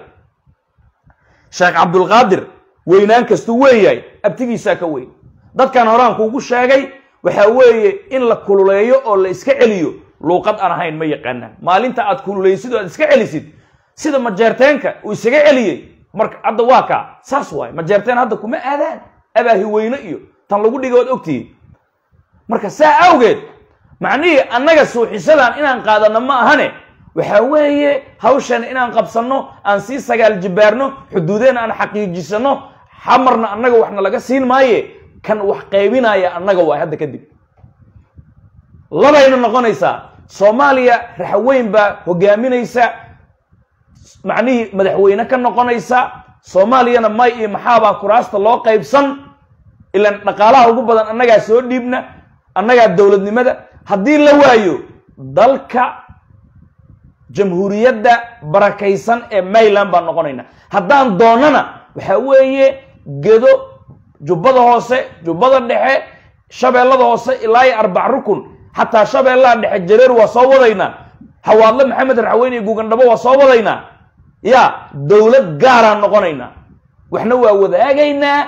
sheekh cabdulqaadir weynaan kastuu weeyahay abtigiisaa ka weyn. Dadkan horaan kuugu sheegay waxaa weeye in la kululeeyo oo la iska celiyo. Luuqad aan ahayn ma yaqaanaan. Maalinta aad kululeysid oo aad iska celisid sida majeerteenka uu isaga celiyey. Marka hadda waa kaa saas waaye majeerteen hadda kuma aadaan. Abaahi weyne iyo tan lagu dhiga waad ogtihiin. Marka saa awgeed macnihii annaga suuxisadan inaan qaadano ma ahane waxaa weeye hawshan inaan qabsanno aan sii sagaal jibaarno xuduudeen aan xaqiijisano xamarna annaga waxna laga siin maaye kan wax qaybinaya annaga waay hadda kadib labayna noqonaysaa soomaaliya raxweyn baa hogaaminaysa macnihii madaxweyne ka noqonaysa soomaaliyana may iyo maxaabaa kuraasta loo qaybsan ilaan dhaqaalaha ugu badan annagaa soo dhiibna annagaa dowladnimada. Haddii la waayo dalka jamhuuriyadda barakaysan ee mayland baan noqonaynaa. Haddaan doonnana waxaa weeye gedo jubbada hoose jubbada dhexe shabeellada hoose ilaa iyo arbac rukun. Xataa shabeellaha dhexe jareer waa soo wadaynaa. Hawaadle maxamed raxweyne iyo gugandhabo waa soo wadaynaa. Ya dowlad gaaraan noqonaynaa. Waxna waa wadaagaynaa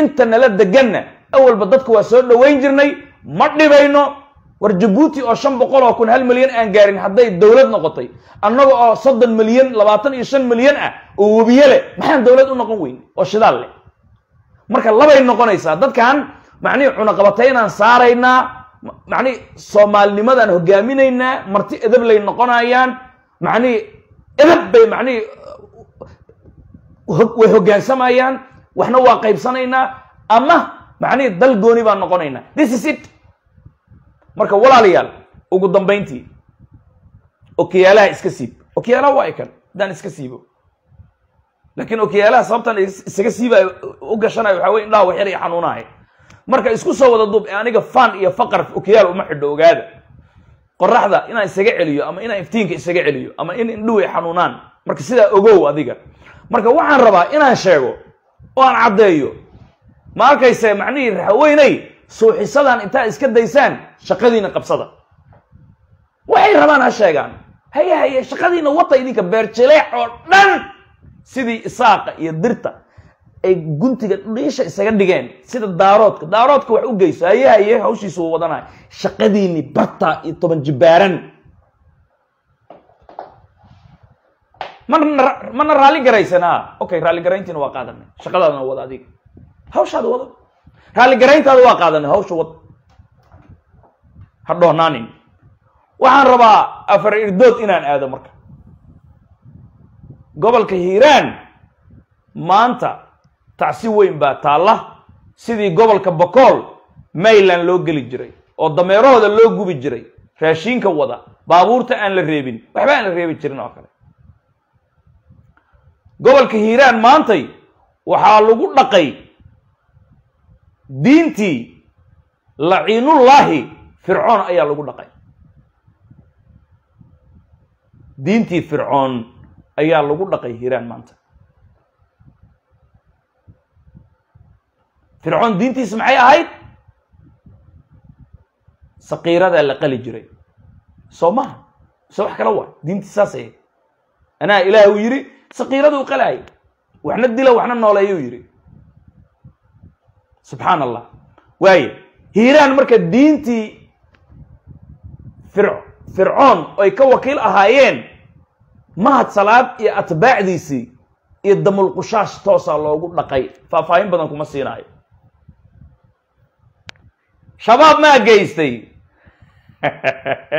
inta nala deganna. Awalba dadka waa soo dhoweyn jirnay ma dhibayno war jabuuti oo shan boqol oo kun hal milyan aan gaarin hadday dowlad noqotay annaga oo soddon milyan labaatan iyo shan milyan ah oo webiye leh maxaan dowlad u noqon weyn? Oo shidaal leh. Marka labay noqonaysaa dadkan macnihii cunaqabataynaan saaraynaa macnihi soomaalinimadaan hogaaminaynaa marti edab lay noqonayaan macnihii edab bay macnihii way hoggaansamayaan waxna waa qaybsanaynaa ama macnihii dal gooni baan noqonaynaa. This is it marka walaalayaal ugu dambayntii okiyaalaha iska siib. Okiyaalaha waa ikan haddaan iska siibo. Laakiin okiyaalaha sababtan isaga siibayo u gashanayo waxaa wey indhaha waxyar iyo xanuunahay marka isku soo wada duub ee aniga fan iyo faqar okiyaal uma xidho ogaada. Qoraxda inaan isaga celiyo ama inaan iftiinka isaga celiyo ama in indhuhu ay xanuunaan marka sidaa ogow adiga. Marka waxaan rabaa inaan sheego oo aan caddeeyo ma arkayse macnihii raxweyney suuxisadan intaa iska daysaan shaqadiina qabsada. Waxay rabaan ha sheegaan. Haye haye shaqadiina wata idinka beerjileex oo dhan. Sidii isaaqa iyo dirta ay guntiga dhiisha isaga dhigeen sida daaroodka. Daaroodka wax u geyso. Haye haye hawshiisu uu wadanayo shaqadiini barta iyo toban jibaaran mana mana raalli garaysanaa okay raalli garayntiina waa qaadanay shaqadaadana wada adiga. Hawshaada wada raalli garayntaada waa qaadanay hawsha wad ha dhoonaanin waxaan rabaa afar irdood inaan aado marka. Gobolka hiiraan maanta tacsi weyn baa taalla. Sidii gobolka bakool mayland loo geli jiray oo dameerahooda loo gubi jiray raashiinka wada baabuurta aan la reebin waxba aan la reebi jirin oo kale. Gobolka hiiraan maantay waxaa lagu dhaqay diintii laciinullaahi fircoon ayaa lagu dhaqay. Diintii fircoon ayaa lagu dhaqay hiiraan maanta. Fircoon diintiisa maxay ahayd? Sakiiradaa la qali jiray. Soo maha mise wax kala waa diintiis saas ahayd. Anaa ilaah uu yidhi sakiirada u waxna dila waxna nooleeya u yidhi subxaan allah waaye hiiraan marka diintii fir fircoon ay ka wakiil ahaayeen mahad salaad iyo atbaacdiisii iyo damulqushaash toosaa loogu dhaqay. Faahfaahin badan kuma siinaayo shabaab maa geystay? [laughs]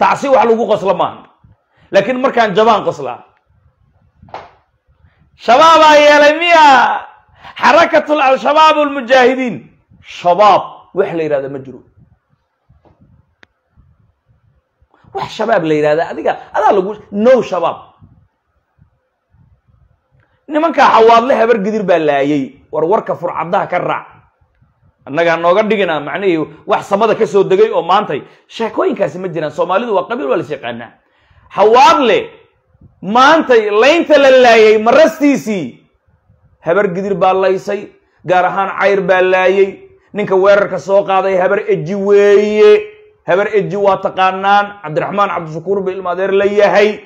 Tacsi wax lagu qoslo maaha laakiin markaan jabaan qoslaa shabaabaa yeelay miya xarakatul al-shabaab almujaahidiin shabaab wax la yidhahda ma jiro wax shabaab la yidhahda adiga adaa lagu no shabaab nimankaa xawaadle habar gidir baa laayay war warka furcaddaha ka raac annagaa nooga dhigina macnihii wax samada ka soo degay oo maantay sheekooyinkaasi ma jiraan soomaalidu waa qabiil waa las yaqaanaa xawaadle maantay laynta la laayay marastiisii habar gidir baa laysay gaar ahaan cayr baa laayay. Ninka weerarka soo qaaday habar eji weeye. Habar eji waa taqaanaan. Cabdiraxmaan cabdishakuur ba ilmaadeer la yahay.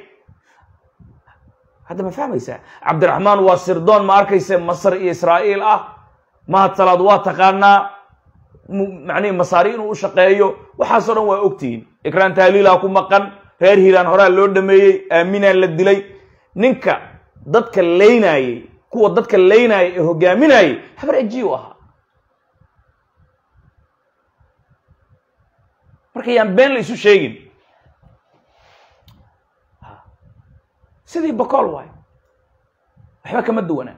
Hadda ma fahmaysaa? Cabdiraxmaan waa sirdoon ma arkayse masar iyo israa'iil ah? Mahad salaad waa taqaanaa? Macnihi masaari inuu u shaqeeyo? Waxaasoo dhan waa ogtihiin. Ikraan tahliilaa ku maqan reer hiiraan horaa loo dhameeyey aaminaa la dilay. Ninka dadka laynaayey kuwa dadka laynaayay ee hogaaminayay habar eji u ahaa. Marka yaan been la isu sheegin. Sidii bacool waayo waxba kama duwanaa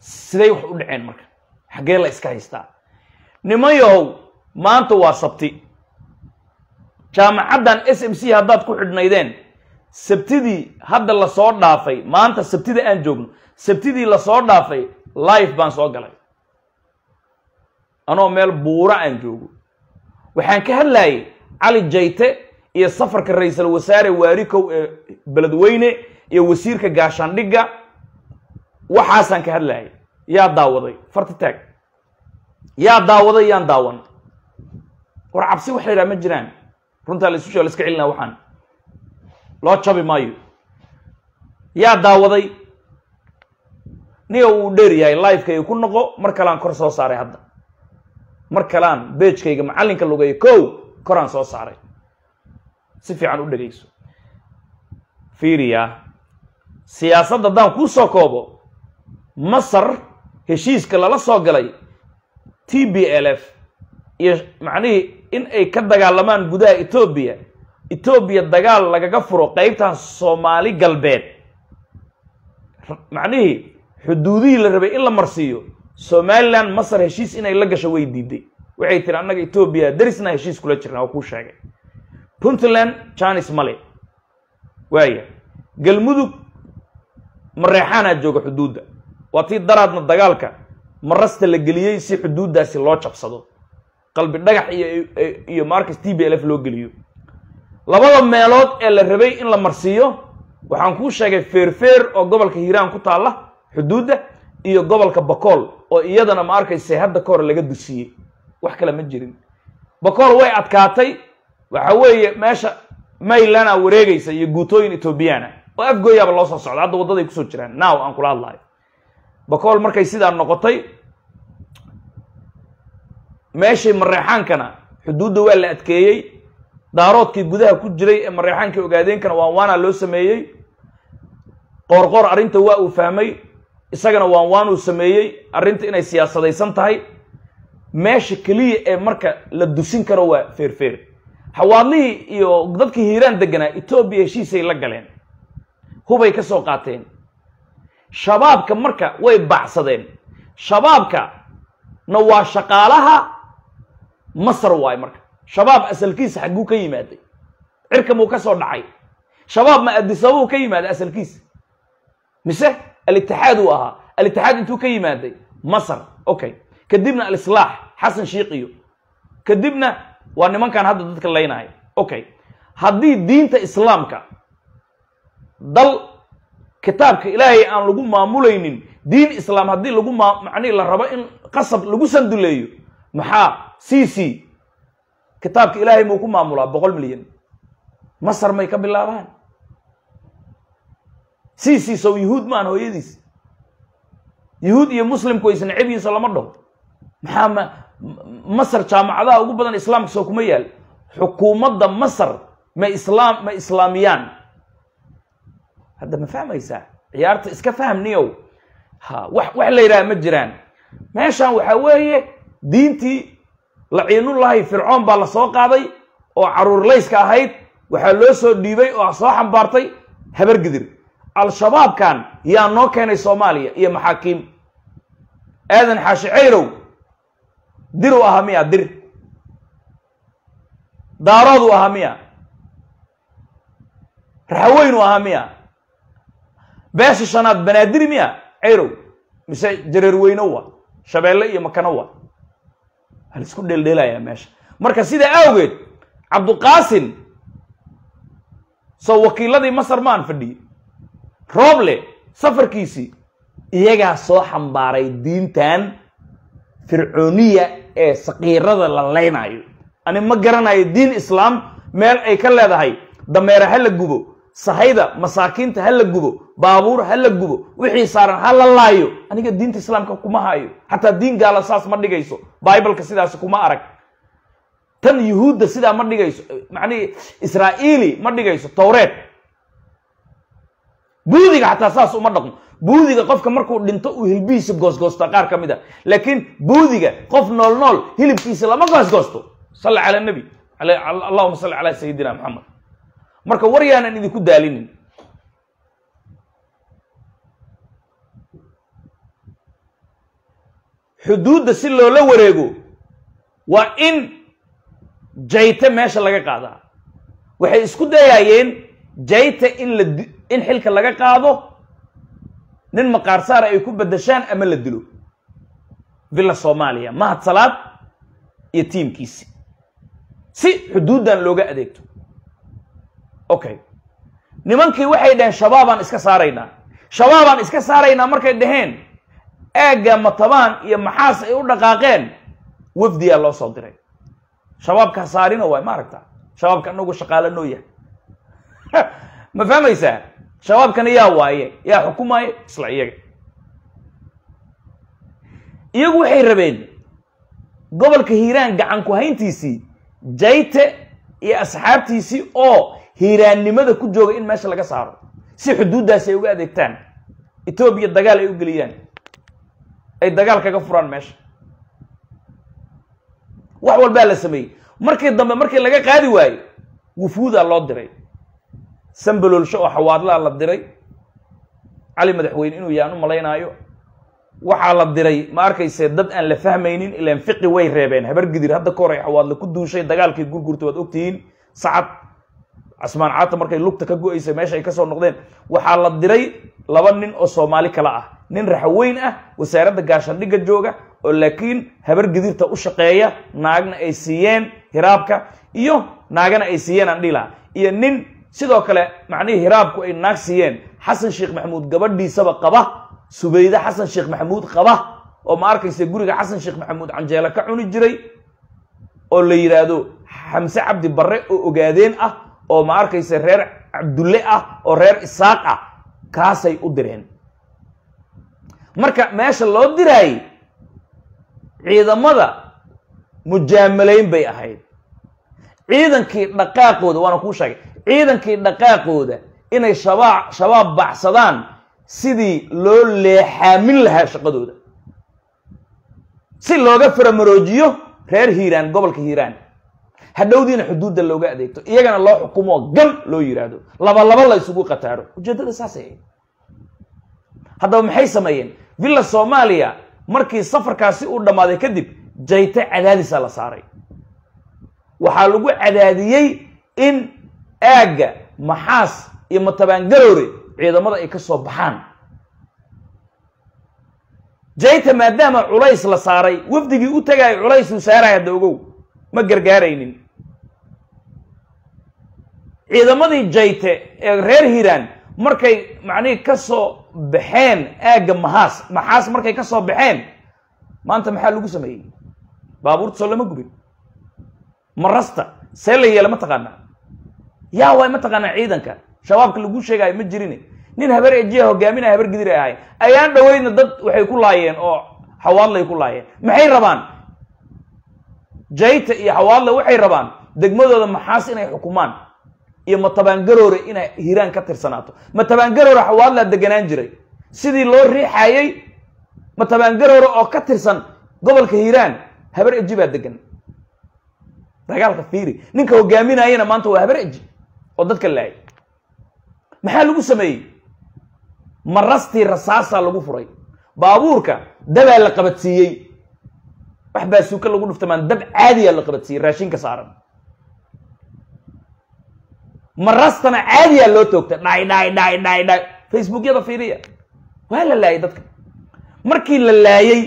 siday wax u dhaceen marka. Xaggee la iska haystaa. Niman yahow maanta waa sabti jaamacaddan s m c haddaad ku xidhnaydeen sabtidii hadda la soo dhaafay maanta sabtida aan joogno sabtidii la soo dhaafay life baan soo galay. Anoo meel buura aan joogo. Waxaan ka hadlayay cali jayte iyo safarka ra'iisul wasaare waarikow ee beledweyne iyo wasiirka gaashaandhigga. Waxaasaan ka hadlayay. Yaa daawaday farta taag. Yaa daawaday yaan daawan. War cabsi wax la yidhaha ma jiraan runtaa la isu la iska celinaa waxaan. Loo jabi maayo. Yaa daawaday. Niga uu dheer yahay livekayga ku noqo mar kalean kor soo saaray hadda. Mar kalean beejkayga macallinka lugeeya kow koraan soo saaray. Si fiican u dhegayso fiiriya siyaasadda haddaan kuu soo koobo masar heshiiska lala soo galay t b l f iyo macnihii in ay ka dagaalamaan gudaha etoobiya etoobiya dagaal lagaga furo qeybtan soomaali galbeed. Macnihii xuduudihii la rabay in la marsiiyo somalilan masar heshiis inay la gasho way diiday. Waxay tiri annaga etoobiya darisna heshiis kula jirna waa kuu sheegay. Puntland janis male waaya galmudug mareexaanaa jooga xuduudda. Waa tii daraadna dagaalka marasta la geliyey si xuduuddaasi loo jabsado qalbi dhagax iyo iyo marcus t b l f loo geliyo. Labada meelood ee la rabay in la marsiiyo waxaan kuu sheegay feerfeer oo gobolka hiiraan ku taalla xuduudda iyo gobolka bakool oo iyadana ma arkayse hadda ka hor laga dusiyey. Wax kale ma jirin. Bakool way adkaatay waxa weeye meesha maylana wareegaysa iyo guutooyin etoobiyana oo afgooyaaba loo soo socda hadda waddaday ku soo jiraan. Now aan kula hadlayo bakool markay sidaa noqotay meeshii mareexaankana xuduudda waa la adkeeyey daaroodkii gudaha ku jiray ee mareexaankii ogaadeenkana waan waana loo sameeyey. Qoorqoor arrinta waa uu fahmay isagana waan waan uu sameeyey arrinta inay siyaasadaysan tahay. Meesha keliya ee marka la dusin karo waa feerfeer xawaadlihii iyo dadkii hiiraan deganaa etoobiya heshiisay la galeen. Hubay ka soo qaateen. Shabaabka marka way baxsadeen shabaabka na waa shaqaalaha masar waayo marka. Shabaab asalkiisa xagguu ka yimaaday. Cirka muu ka soo dhacay. Shabaab ma adisababuu ka yimaaday asalkiisa. Mise alitixaad uu ahaa. Alitixaad intuu ka yimaaday masar okay kadibna alislaax xasan shiiqiyo. Kadibna waa nimankan hadda dadka laynaya okay haddii diinta islaamka dal kitaabka ilaahay aan lagu maamulaynin diin islaam haddii lagu maa macnihi la rabo in qasab lagu sanduleeyo maxaa c c. Kitaabka ilaahay muu ku maamulaa boqol milyan. Masar may ka bilaabaan? C c sow yuhuud maan hooyadiis. Yuhuud iyo muslimku yihiin so lama dhaho maxaa ma masar jaamacadaha ugu badan islaamka soo kuma yaal? Xukuumadda masar ma islaam ma islaamiyaan. Hadda ma fahmaysaa? Ciyaarta iska fahmniyow ha wax wax la yidhaha ma jiraan. Meeshan waxaa weeye diintii laciinullahi fircoon baa la soo qaaday oo caruurlayska ahayd waxaa loo soo dhiibay oo soo xambaartay habargidir al-shabaabkan yaa noo keenay soomaaliya iyo maxaakiim aadan xaashi cayrow diruu ahaa miya dir. Daarooduu ahaa miya raxaweynuu ahaa miya beesha shanaad banaadiri miya cayrow mise jareerweyno wa shabeelle iyo makano wa hal isku dheeldheelayaa meesha. Marka sidaa awgeed cabduqaasin soo wakiiladii masar maan fadhiyey. Rooble safarkiisii iyagaa soo xambaaray diintan fircooniya ee sakiirada la leynayo ani ma garanayo diin islaam meel ay ka leedahay dameere ha la gubo sahayda masaakiinta ha la gubo baabuur ha la gubo wixii saaran ha la laayo aniga diinta islaamka kuma hayo. Xataa diin gaala saas ma dhigayso bibaleka sidaas kuma arag. Tan yuhuudda sidaa ma dhigayso macnihi israa'iili ma dhigayso towreed buudiga xataa saas uma dhaqmo. Buudiga qofka markuu dhinto uu hilbihiisa goosgoosta qaar ka mid a. Laakiin buudiga qof nool nool hilibkiisa lama goosgoosto. Salli cala nabi. Allahuma salli calaa sayidina maxamed marka war yaanan idinku daalinin. Xuduudda si loola wareego waa in jayte meesha laga qaadaa waxay isku dayaayeen jayte in la in xilka laga qaado nin maqaarsaara ay ku beddeshaan ama la dilo. Villa soomaaliya mahad salaad iyo tiimkiisi. Si xuduuddan looga adeegto okay. Nimankii waxay dhaheen shabaabaan iska saaraynaa shabaabaan iska saaraynaa markay dhaheen aagga matabaan iyo maxaas ay u dhaqaaqeen wafdiyaa loo soo diray. Shabaabka saarina waay ma aragta? Shabaabka anagu shaqaalo noo yahay. [laughs] Ma fahmaysaa? Shabaabkana yaa waaye yaa xukumaaye isla iyaga. Iyagu waxay rabeen gobolka hiiraan gacan ku hayntiisii jayte iyo asxaabtiisii oo hiiraannimada ku jooga in meesha laga saaro. Si xuduuddaasi ay uga adeegtaan. Etoobiya dagaal ay u geliyaan. Ay dagaal kaga furaan meesha. Wax walbaa la sameeyey. Markii dambe markii laga qaadi waaye wufuudaa loo diray. Sambaloolsho oo xawaadlaa la diray. Cali madaxweyne inuu yaan u malaynaayo. Waxaa la diray ma arkayse dad aan la fahmaynin ilaan fiqi way reebeen. Habar gidir hadda ka hor ay xawaadle ku duushay dagaalkii gurgurta waad ogtihiin. Sacad casmaan caata markay lugta ka go'aysay meesha ay ka soo noqdeen waxaa la diray laba nin oo soomaali kale ah. Nin raxweyn ah wasaaradda gaashandhigga jooga oo laakiin habar gidirta u shaqeeya naagna ay siiyeen hiraabka iyo naagana ay siiyeen aan dhila iyo nin sidoo kale macnihii hiraabku ay naag siiyeen xasan sheekh maxamuud gabadhiisaba qaba subayde xasan sheekh maxamuud qaba oo ma arkaysa guriga xasan sheekh maxamuud canjeelo ka cuni jiray oo la yidhaahdo xamse cabdi barre oo ogaadeen ah oo ma arkaysa reer cabdulle ah oo reer isaaq ah kaasay u direen. Marka meesha loo diraayey ciidamada mujaamalayn bay ahayd. Ciidankii dhaqaaqooda waana kuu sheegay ciidankii dhaqaaqooda inay shabaab shabaab baxsadaan sidii loo leexaamin lahaa shaqadooda. Si looga faramaroojiyo reer hiiraan gobolka hiiraan hadhowdiina xuduudda looga adeegto iyagana loo xukumo gam loo yidhaahdo laba laba la isugu qataaro. Ujeeddada saasay ahayd. Haddaba maxay sameeyeen? Villa soomaaliya markii safarkaasi uu dhammaaday kadib jayte cadaadisaa la saaray. Waxaa lagu cadaadiyey in aagga maxaas iyo matabaangaroore ciidamada ay ka soo baxaan. Jayta maadaama culays la saaray wafdigii u tagaayo culaysuu saaraya hadda ogow. Ma gargaaraynin ciidamadii jayte ee reer hiiraan markay macnihii ka soo baxeen aagga maxaas maxaas markay ka soo baxeen maanta maxaa lagu sameeyey? Baabuurta soo lama gubin. Marasta see la yeela ma taqaanaa? Yaa waay ma taqaanaa ciidanka? Shabaabka lagu sheegaayo ma jirin. Nin habar ejiya hogaaminaya habar gidir ay ahay. Ayaan dhaweydna dad waxay ku laayeen oo xawaadlay ku laayeen. Maxay rabaan? Jayta iyo xawaadle waxay rabaan degmadooda maxaas inay xukumaan iyo matabaangaroore inay hiiraan ka tirsanaato. Matabaangaroore xawaadlaa deganaan jiray. Sidii loo riixayey matabaangaroore oo ka tirsan gobolka hiiraan habar eji baa degan. Dagaalka fiiri ninka hogaaminayana maanta waa habar eji oo dadka laayay. Maxaa lagu sameeyey? Marastii rasaasaa lagu furay. Baabuurka dabaa la qabadsiiyey. Wax baasuuka lagu dhuftamaan dab caadiyaa la qabadsiiyey raashinka saaran marastana caadiyaa loo toogta dhay dhay dhay dhay dhay facebookyada fiiriya. Waa la laayay dadka. Markii la laayay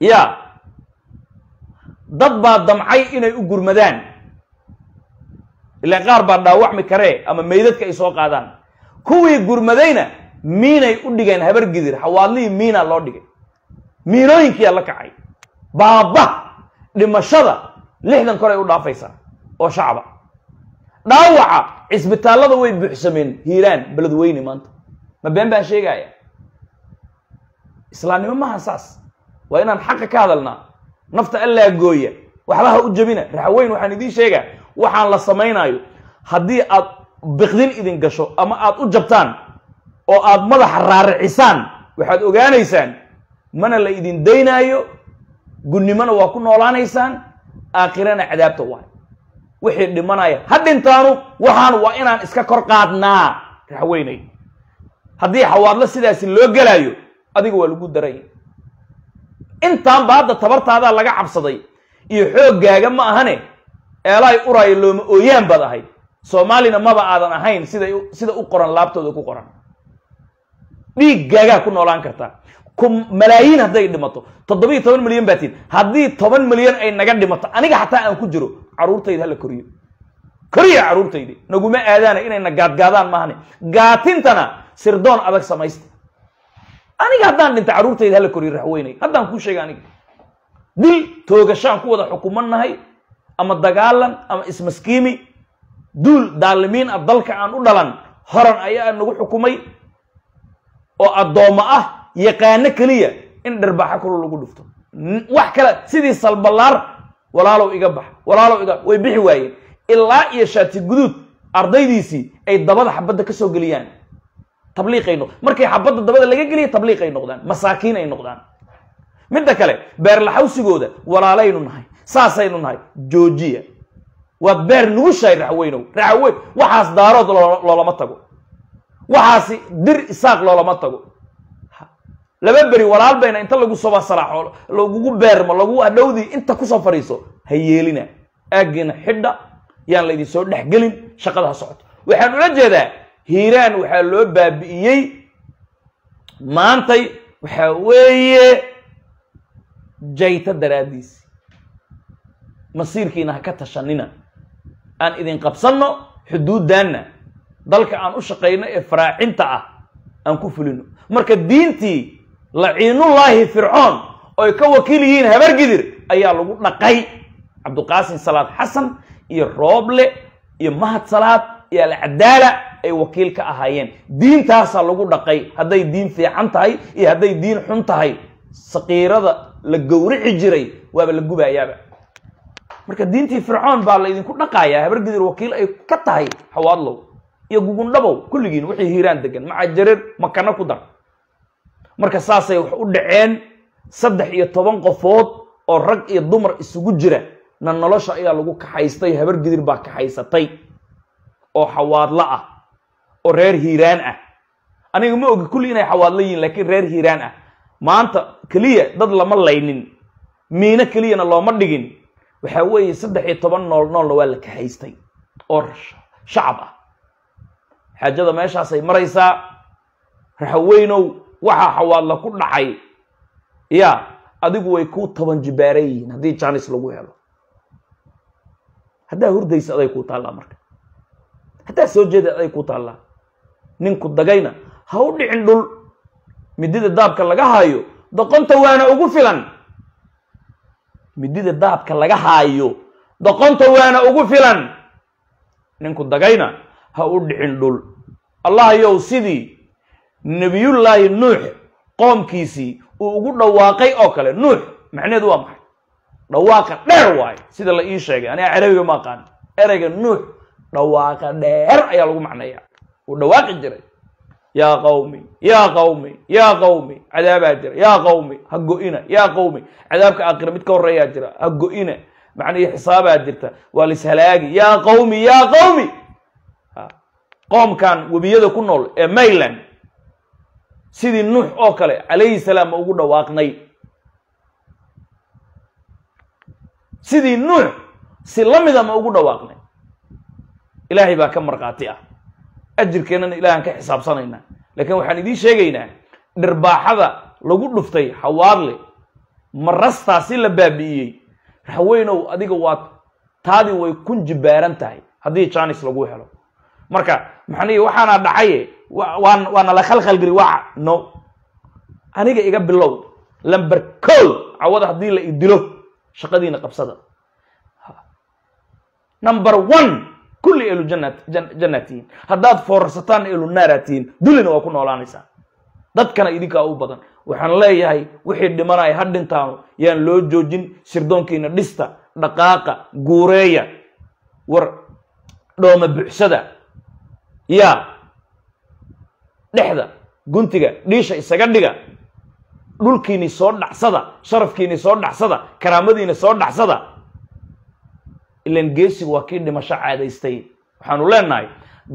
ya dad baa damcay inay u gurmadaan. Ilaa qaar baa dhaawacmi karee ama meydadka ay soo qaadaan. Kuwii gurmadayna miinay u dhigeen habar gidir. Xawaadlihii miinaa loo dhigay. Miinooyinkiyaa la kacay. Baaba dhimashada lixdan koray u dhaafaysaa. Oo shacba dhaawaca cisbitaallada way buuxsameen hiiraan beledweyne maanta. Ma been baan sheegaya? Islaamnimo maaha saas. Waa inaan xaqa ka hadalnaa nafta allaa gooya waxba ha u jabina raxweyn waxaan idiin sheegaa waxaan la samaynaayo. Haddii aad biqdin idin gasho ama aad u jabtaan oo aad madaxa raaricisaan waxaad ogaanaysaan mana la idin daynaayo gunnimona waa ku noolaanaysaan aakhirana cadaabta waay wixii dhimanaya ha dhintaanu waxaan waa inaan iska kor qaadnaa. Raxweynay haddii xawaadlo sidaasi loo gelaayo adiga waa lagu daranya intaanba hadda tabartaadaa laga cabsaday iyo xooggaaga ma ahane eelaay uraayo looma ooyaan baad ahayd soomaalina maba aadan ahayn siday sida u qoran laabtooda ku qoran. Dhiiggaagaa ku noolaan kartaa malaayiin hadday dhimato toddobiyo toban milyan baa tiin haddii toban milyan ay naga dhimato aniga xataa aan ku jiro carruurtayda hala koriyo. Koriya carruurtaydi naguma aadaana inayna gaadgaadaan maahane gaatintana sirdoon adag samaysta. Aniga haddaan dhinta carruurtayda hala koriyo raxweynay haddaan kuu sheega aniga. Dil toogashaan ku wada xukumannahay ama dagaalan ama ismaskiimi duul daalimiin ah dalka aan u dhalan horan ayaa nagu xukumay oo addoommo ah yaqaano keliya in dharbaaxo kalo lagu dhufto. Wax kale sidii salballaar walaalow iga bax walaalow iga way bixi waayeen. Ilaa iyo shaati guduud ardaydiisii ay dabada xabadda ka soo geliyaan. Tabliiqay noq markay xabadda dabada laga geliya tabliiqay noqdaan. Masaakiin ay noqdaan. Midda kale beerlaxawsigooda walaalaynu nahay. Saasaynu nahay. Joojiya. Waad beer nugushahay raxweynow. Raxweyn waxaas daarood loolama tago. Waxaasi dir isaaq loolama tago laba beri walaal bayna inta lagu soba salaaxo lagugu beermo lagu adhowdii inta ku soo fadhiiso ha yeelina aaggiina xidha yaan laydin soo dhexgelin shaqada ha socoto. Waxaan ula jeedaa hiiraan waxaa loo baabi'iyey maantay waxaa weeye jayta daraaddiis. Masiirkiina ha ka tashanina. Aan idin qabsanno xuduuddaanna dalka aan u shaqayno ee faraacinta ah aan ku fulino. Marka diintii laciinullaahi fircoon oy ka wakiil yihiin habargidir ayaa lagu dhaqay. Cabduqaasim salaad xasan iyo rooble iyo mahad salaad iyo alcadaala ay wakiil ka ahaayeen. Diintaasaa lagu dhaqay. Hadday diin fiican tahay iyo hadday diin xun tahay saqiirada la gowrici jiray waaba la gubayaaba. Marka diintii fircoon baa laydinku dhaqayaa. Habargidir wakiil ay ka tahay xawaadlow iyo gugundhabow. Kulligiin wixii hiiraan degan macajareer makana ku dar marka saasay wax u dhaceen saddex iyo toban qofood oo rag iyo dumar isugu jira na nolosha ayaa lagu kaxaystay habargidir baa kaxaysatay oo xawaadlo ah oo reer hiiraan ah. Aniga ma ogi kulli inay xawaadlo yihiin laakiin reer hiiraan ah. Maanta keliya dad lama laynin miino keliyana looma dhigin. Waxaa weeye saddex iyo toban nool noolna waa la kaxaystay oo shacab ah. Xaajada meeshaasay maraysaa raxaweynow waxaa xawaadla ku dhacay. Ya adigu way ku toban jibaaran yihiin haddii janis lagu helo. Haddaa hurdaysa aday kuu taallaa marka. Haddaa soo jeeda aday kuu taallaa. Ninku dagayna ha u dhicin dhul. Midida daabka laga haayo doqonta waana ugu filan. Midida daabka laga haayo doqonta waana ugu filan. Ninku dagayna ha u dhicin dhul. Allah yow sidii nebiyullaahi nuux qoomkiisii uu ugu dhawaaqay oo kale nuux macnaheedu waa maxay? Dhawaaqa dheer waayo sida la ii sheegay. Aniga carabiga ma aqaan. Ereyga nuux dhawaaqa dheer ayaa lagu macneeya uu dhawaaqi jiray. Yaa qawmi yaa qawmi yaa qawmi cadaabaa jira. Yaa qawmi ha go-ina. Yaa qawmi cadaabka aakhira mid ka horreeyaa jira. Ha go-ina. Macnihii xisaabaa jirta. Waa lishalaagi yaa qawmi yaa qawmi! Qoomkan webiyada ku nool ee mayland sidii nuux oo kale calayhi salaam ugu dhawaaqnay. Sidii nuux si la mida ma ugu dhawaaqnay. Ilaahay baa ka markhaati ah. Ajirkeennana ilahan ka xisaabsanaynaa laakiin waxaan idiin sheegaynaa dhirbaaxada lagu dhuftay xawaadle marastaasi la baabi'iyey raxweynow adiga waa taadii way kun jibaaran tahay haddii janis lagu helo. Marka maxanii waxaana dhacaye waan waana la khalkhalgeli waa no. Aniga iga bilow lamber col cawada haddii la idilo shaqadiina qabsada. Number one kulli elu jannaad tihiin haddaad foorarsataan elu naaraad tihiin dullina waa ku noolaanaysaa. Dadkana idinkaa u badan. Waxaan leeyahay wixii dhimanaya ha dhintaano yaan loo joojin sirdoonkiina dhista dhaqaaqa guureeya war dhooma buxsada yaa dhexda guntiga dhiisha isaga dhiga dhulkiini soo dhacsada sharafkiini soo dhacsada karaamadiina soo dhacsada. Ilan geesigu waa kii dhimasho caadaystay. Waxaanu leenahay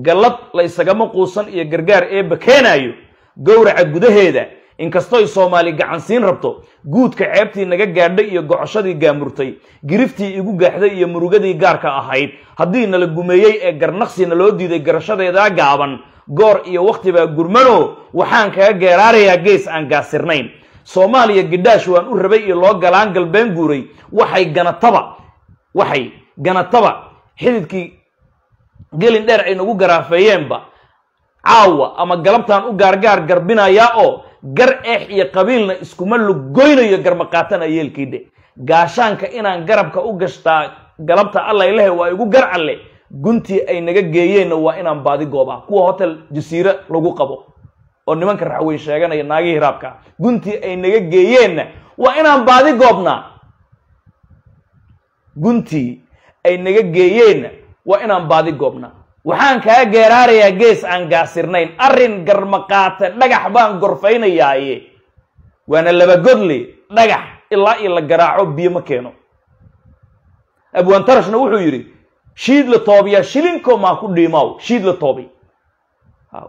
gallad la isagama quusan iyo gargaar eebba keenaayo. Gowraca gudaheeda inkastoy soomaali gacansiin rabto guudka ceebtii naga gaadhay iyo gocoshadii gaamurtay giriftii igu gaaxday iyo murugadii gaarka ahayd. Haddii nala gumeeyey ee garnaqsi naloo diiday garashadeedaa gaaban goor iyo wakhti baa gurmano waxaan kaga geeraarayaa gees aan gaasirnayn. Soomaaliya gidhaash waan u rabay iyo loo galaan galbeen guuray. Waxay ganataba waxay ganataba. Xididkii gelin dheer ay nagu garaafeeyeenba. Caawa ama galabtaan u gaargaar garbinayaa oo gar eex iyo qabiilna iskuma lugoynayo garmaqaatana yeelkii dhe gaashaanka inaan garabka u gashtaa galabta allay lehe waa igu gar alle guntii ay naga geeyeenna waa inaan baadi goobaa. Kuwa hotel jasiire lagu qabo oo nimanka raxweyn sheeganaya naagihii raabka guntii ay naga geeyeenna waa inaan baadi goobnaa. Guntii ay naga geeyeenna waa inaan baadi goobnaa. Waxaan kaa geeraarayaa gees aan gaasirnayn. Arrin garmaqaate dhagax baan gorfaynayaaye waana laba godle dhagax ilaa iyo la garaaco biyo ma keeno. Abwaantarashna wuxuu yidhi shiid la toobiyaa shilinko maa ku dhiimaaw shiid toobi.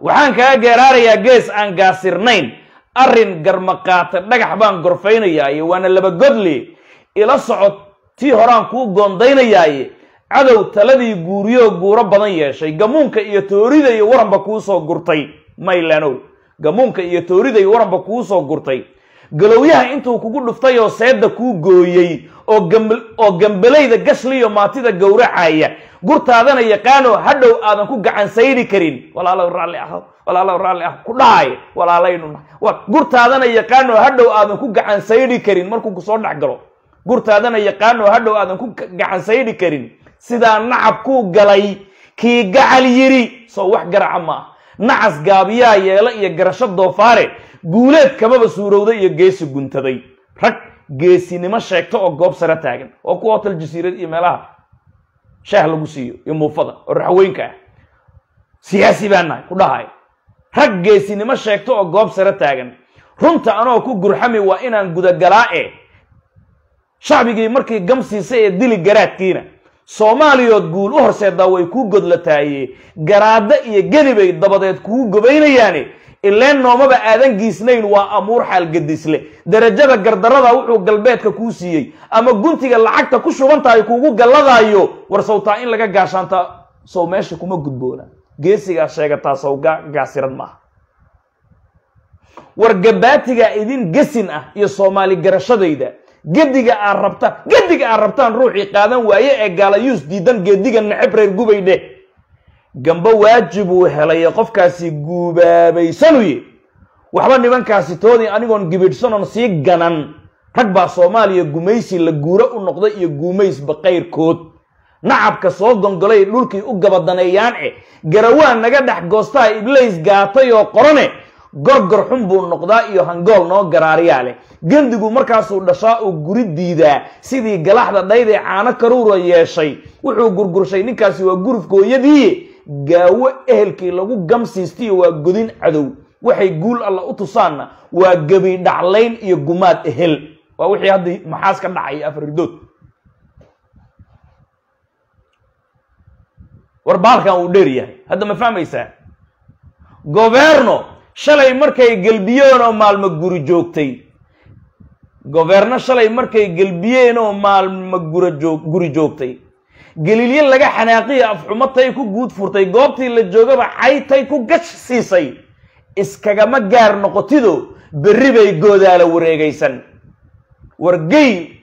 Waxaan kaa geeraarayaa gees aan gaasirnayn. Arrin garmaqaate dhagax baan gorfaynayaaye waana laba godle ila socod tii horaan kuu goondaynayaaye. Cadow taladii guuriyoo guuro badan yeeshay. Gamuunka iyo toorida iyo waranba kuu soo gurtay. Maylanow gamuunka iyo toorida iyo waranba kuu soo gurtay. Galowyaha intuu kugu dhuftay oo seedda kuu gooyey oo gambalayda gashliyo maatida gowracaya. Gurtaadana yaqaanoo hadhow aadan ku gacansaydi karin. Walaalow raalli ah walaalow raalli ah ku dhahay walaalaynu gurtaadana yaqaanoo hadhow aadan ku gacansaydi karin. Markuu ku soo dhex galo. Gurtaadana yaqaanoo hadhow aadan ku gacansaydi karin. Sidaa nacab kuu galay kii gacal yidhi soo wax garaca ma ah nacas gaabiyaa yeela iyo garasho doofaare guuleed kamaba suurowday iyo geesi guntaday. Rag geesinimo sheegto oo goob sare taagan oo kuwa hotel jasiirad iyo meelaha shaah lagu siiyo iyo muufada oo raxweynka ah. Siyaasi baa nahay ku dhahay. Rag geesinimo sheegto oo goob sare taagan. Runta anoo ku gurxami waa inaan gudagalaa e shacbigii markii gam siisay ee dili garaadkiina soomaaliyood guul u horseedaa way kuu godlataaye garaadda iyo gelibay dabadeed kugu gobaynayaane ileen noomaba aadan giisnayn waa amuur xaalgadisle darajada gardarada wuxuu galbeedka kuu siiyey. Ama guntiga lacagta ku shubantahay kuugu galladaayo. War sawtaa in laga gaashaanta sow meesha kuma gudboona. Geesigaa sheegataa sow gaasiran maaha. War gabaatigaa idin gesin ah iyo soomaali garashadayda. Gediga aad rabtaan gediga aad rabtaan ruuxii qaadan waaye ee gaalayuus diidan geediga neceb reer gubaydhe gambo waajibuu helay qofkaasi guubaabaysanuye waxba nimankaasi toodii anigoon gibidhsanoon sii ganan. Rag baa soomaaliya gumaysi la guuro u noqday iyo guumaysba qayrkood. Nacabka soo gongolay dhulkii u gabadaneeyaan e garawaan naga dhex goostaa iblays gaatay oo qorane gorgor xun buu noqdaa iyo hangool noo garaariyaa leh gendigu markaasuu dhashaa uu guri diidaa. Sidii galaxda dhaydee caano karuura yeeshay. Wuxuu gurgurshay ninkaasi waa gurufkooyadii gaawo ehelkii lagu gamsiistiyo waa godin cadow. Waxay guul alla u tusaanna waa gebi dhaclayn iyo gumaad ehel. Waa wixii hadda maxaas ka dhacay afridood war baalkan uu dheer yahay. Hadda ma fahmaysaa governo shalay markay gelbiyeen oo maalmo guri joogtay. Governo shalay markay gelbiyeen oo maalmo gurajoog guri joogtay galiilyo laga xanaaqiya afxumatay ku guud furtay goobtii la joogaba caytay ku gash siisay. Iskagama gaar noqotido berri bay goodaala wareegaysan. Wargey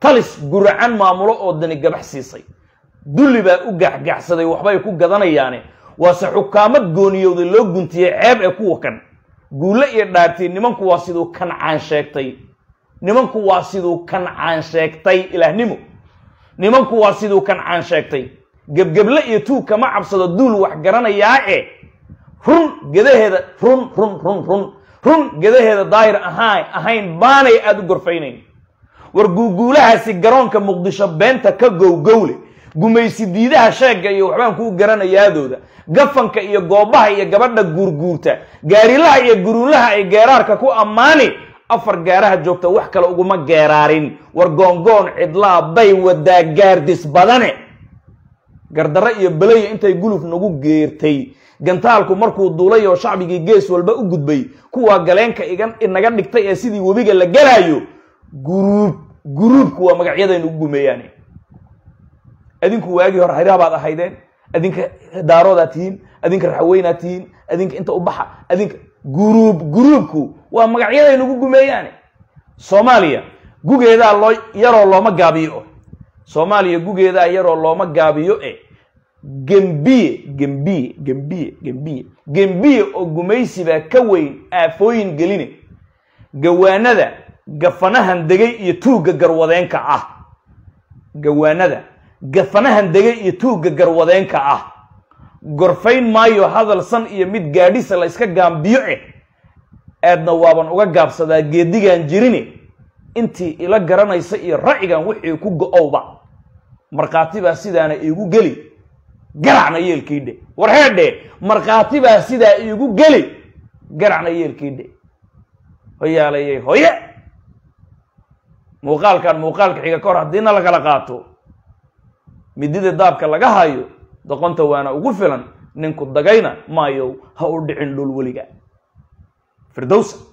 talis guracan maamulo oo dani gabax siisay. Dulli baa u gaxgaxsaday waxbay ku gadanayaane. Waase xukaamad gooniyowday loo guntiyey ceeb ee kuwa kan guulle iyo dhaartii nimanku waa siduu kancaan sheegtay. Nimanku waa siduu kancaan sheegtay ilaahnimo nimanku waa siduu kancaan sheegtay. Gebgeble iyo tuug kama cabsado duul wax garanayaa e run gedaheeda run run run run. Run gedaheeda daahir ahaan ahayn baanay aada u gorfaynayn. War guuguulahaasi garoonka muqdisho beenta ka gowgowle. Gumaysi diidaha sheegga iyo waxbaan kuu garanayaadooda. Gafanka iyo goobaha iyo gabadha guurguurta. Gaarilaha iyo guruunlaha ay geeraarka ku ammaani afar gaaraha joogta wax kale uguma geeraarin war goongoon cidlaa bay wadaa gaardis badane. Gardarro iyo belaya intay guluf nagu geertay. Gantaalku markuu duulay oo shacbigii gees walba u gudbay kuwaa galeenka inaga dhigtay ee sidii webiga la gelaayo guruub guruubku waa magacyadaynu u gumeeyaane. Adinku waagii hore hirabaad ahaydeen adinka daaroodaad tihiin adinka raxaweynaad tihiin adinka inta u baxa adinka guruub guruubku waa magacyadaynugu gumeeyaane. Soomaaliya gugeedaa loo yaroo looma gaabiyo. Soomaaliya gugeedaa yaroo looma gaabiyo e gembiye gembiye gembiye gembiye. Gembiye oo gumaysi baa ka weyn aafooyin geline. Gawaanada gafanahan degay iyo tuugga garwadeenka ah. Gawaanada gafanahan degay iyo tuugga garwadeenka ah. Gorfayn maayo hadal san iyo mid gaadhisa la yska gaambiyo eh aadna waaban uga gaabsadaa geedigaan jirine intii ila garanaysa iyo ra'yigan wixii ku go-owba. Markhaati baa sidaana iigu geli. Garacna yeelkiidhe war heedhe markhaati baa sidaa iigu geli. Garacna yeelkiidhe hoyaalayay hoye! Muuqaalkan muuqaalka xiga ka hor haddiina lagala qaato midida daabka laga hayo doqonta waana ugu filan ninku dagayna maayow ha u dhicin dhul weliga Ferdousa.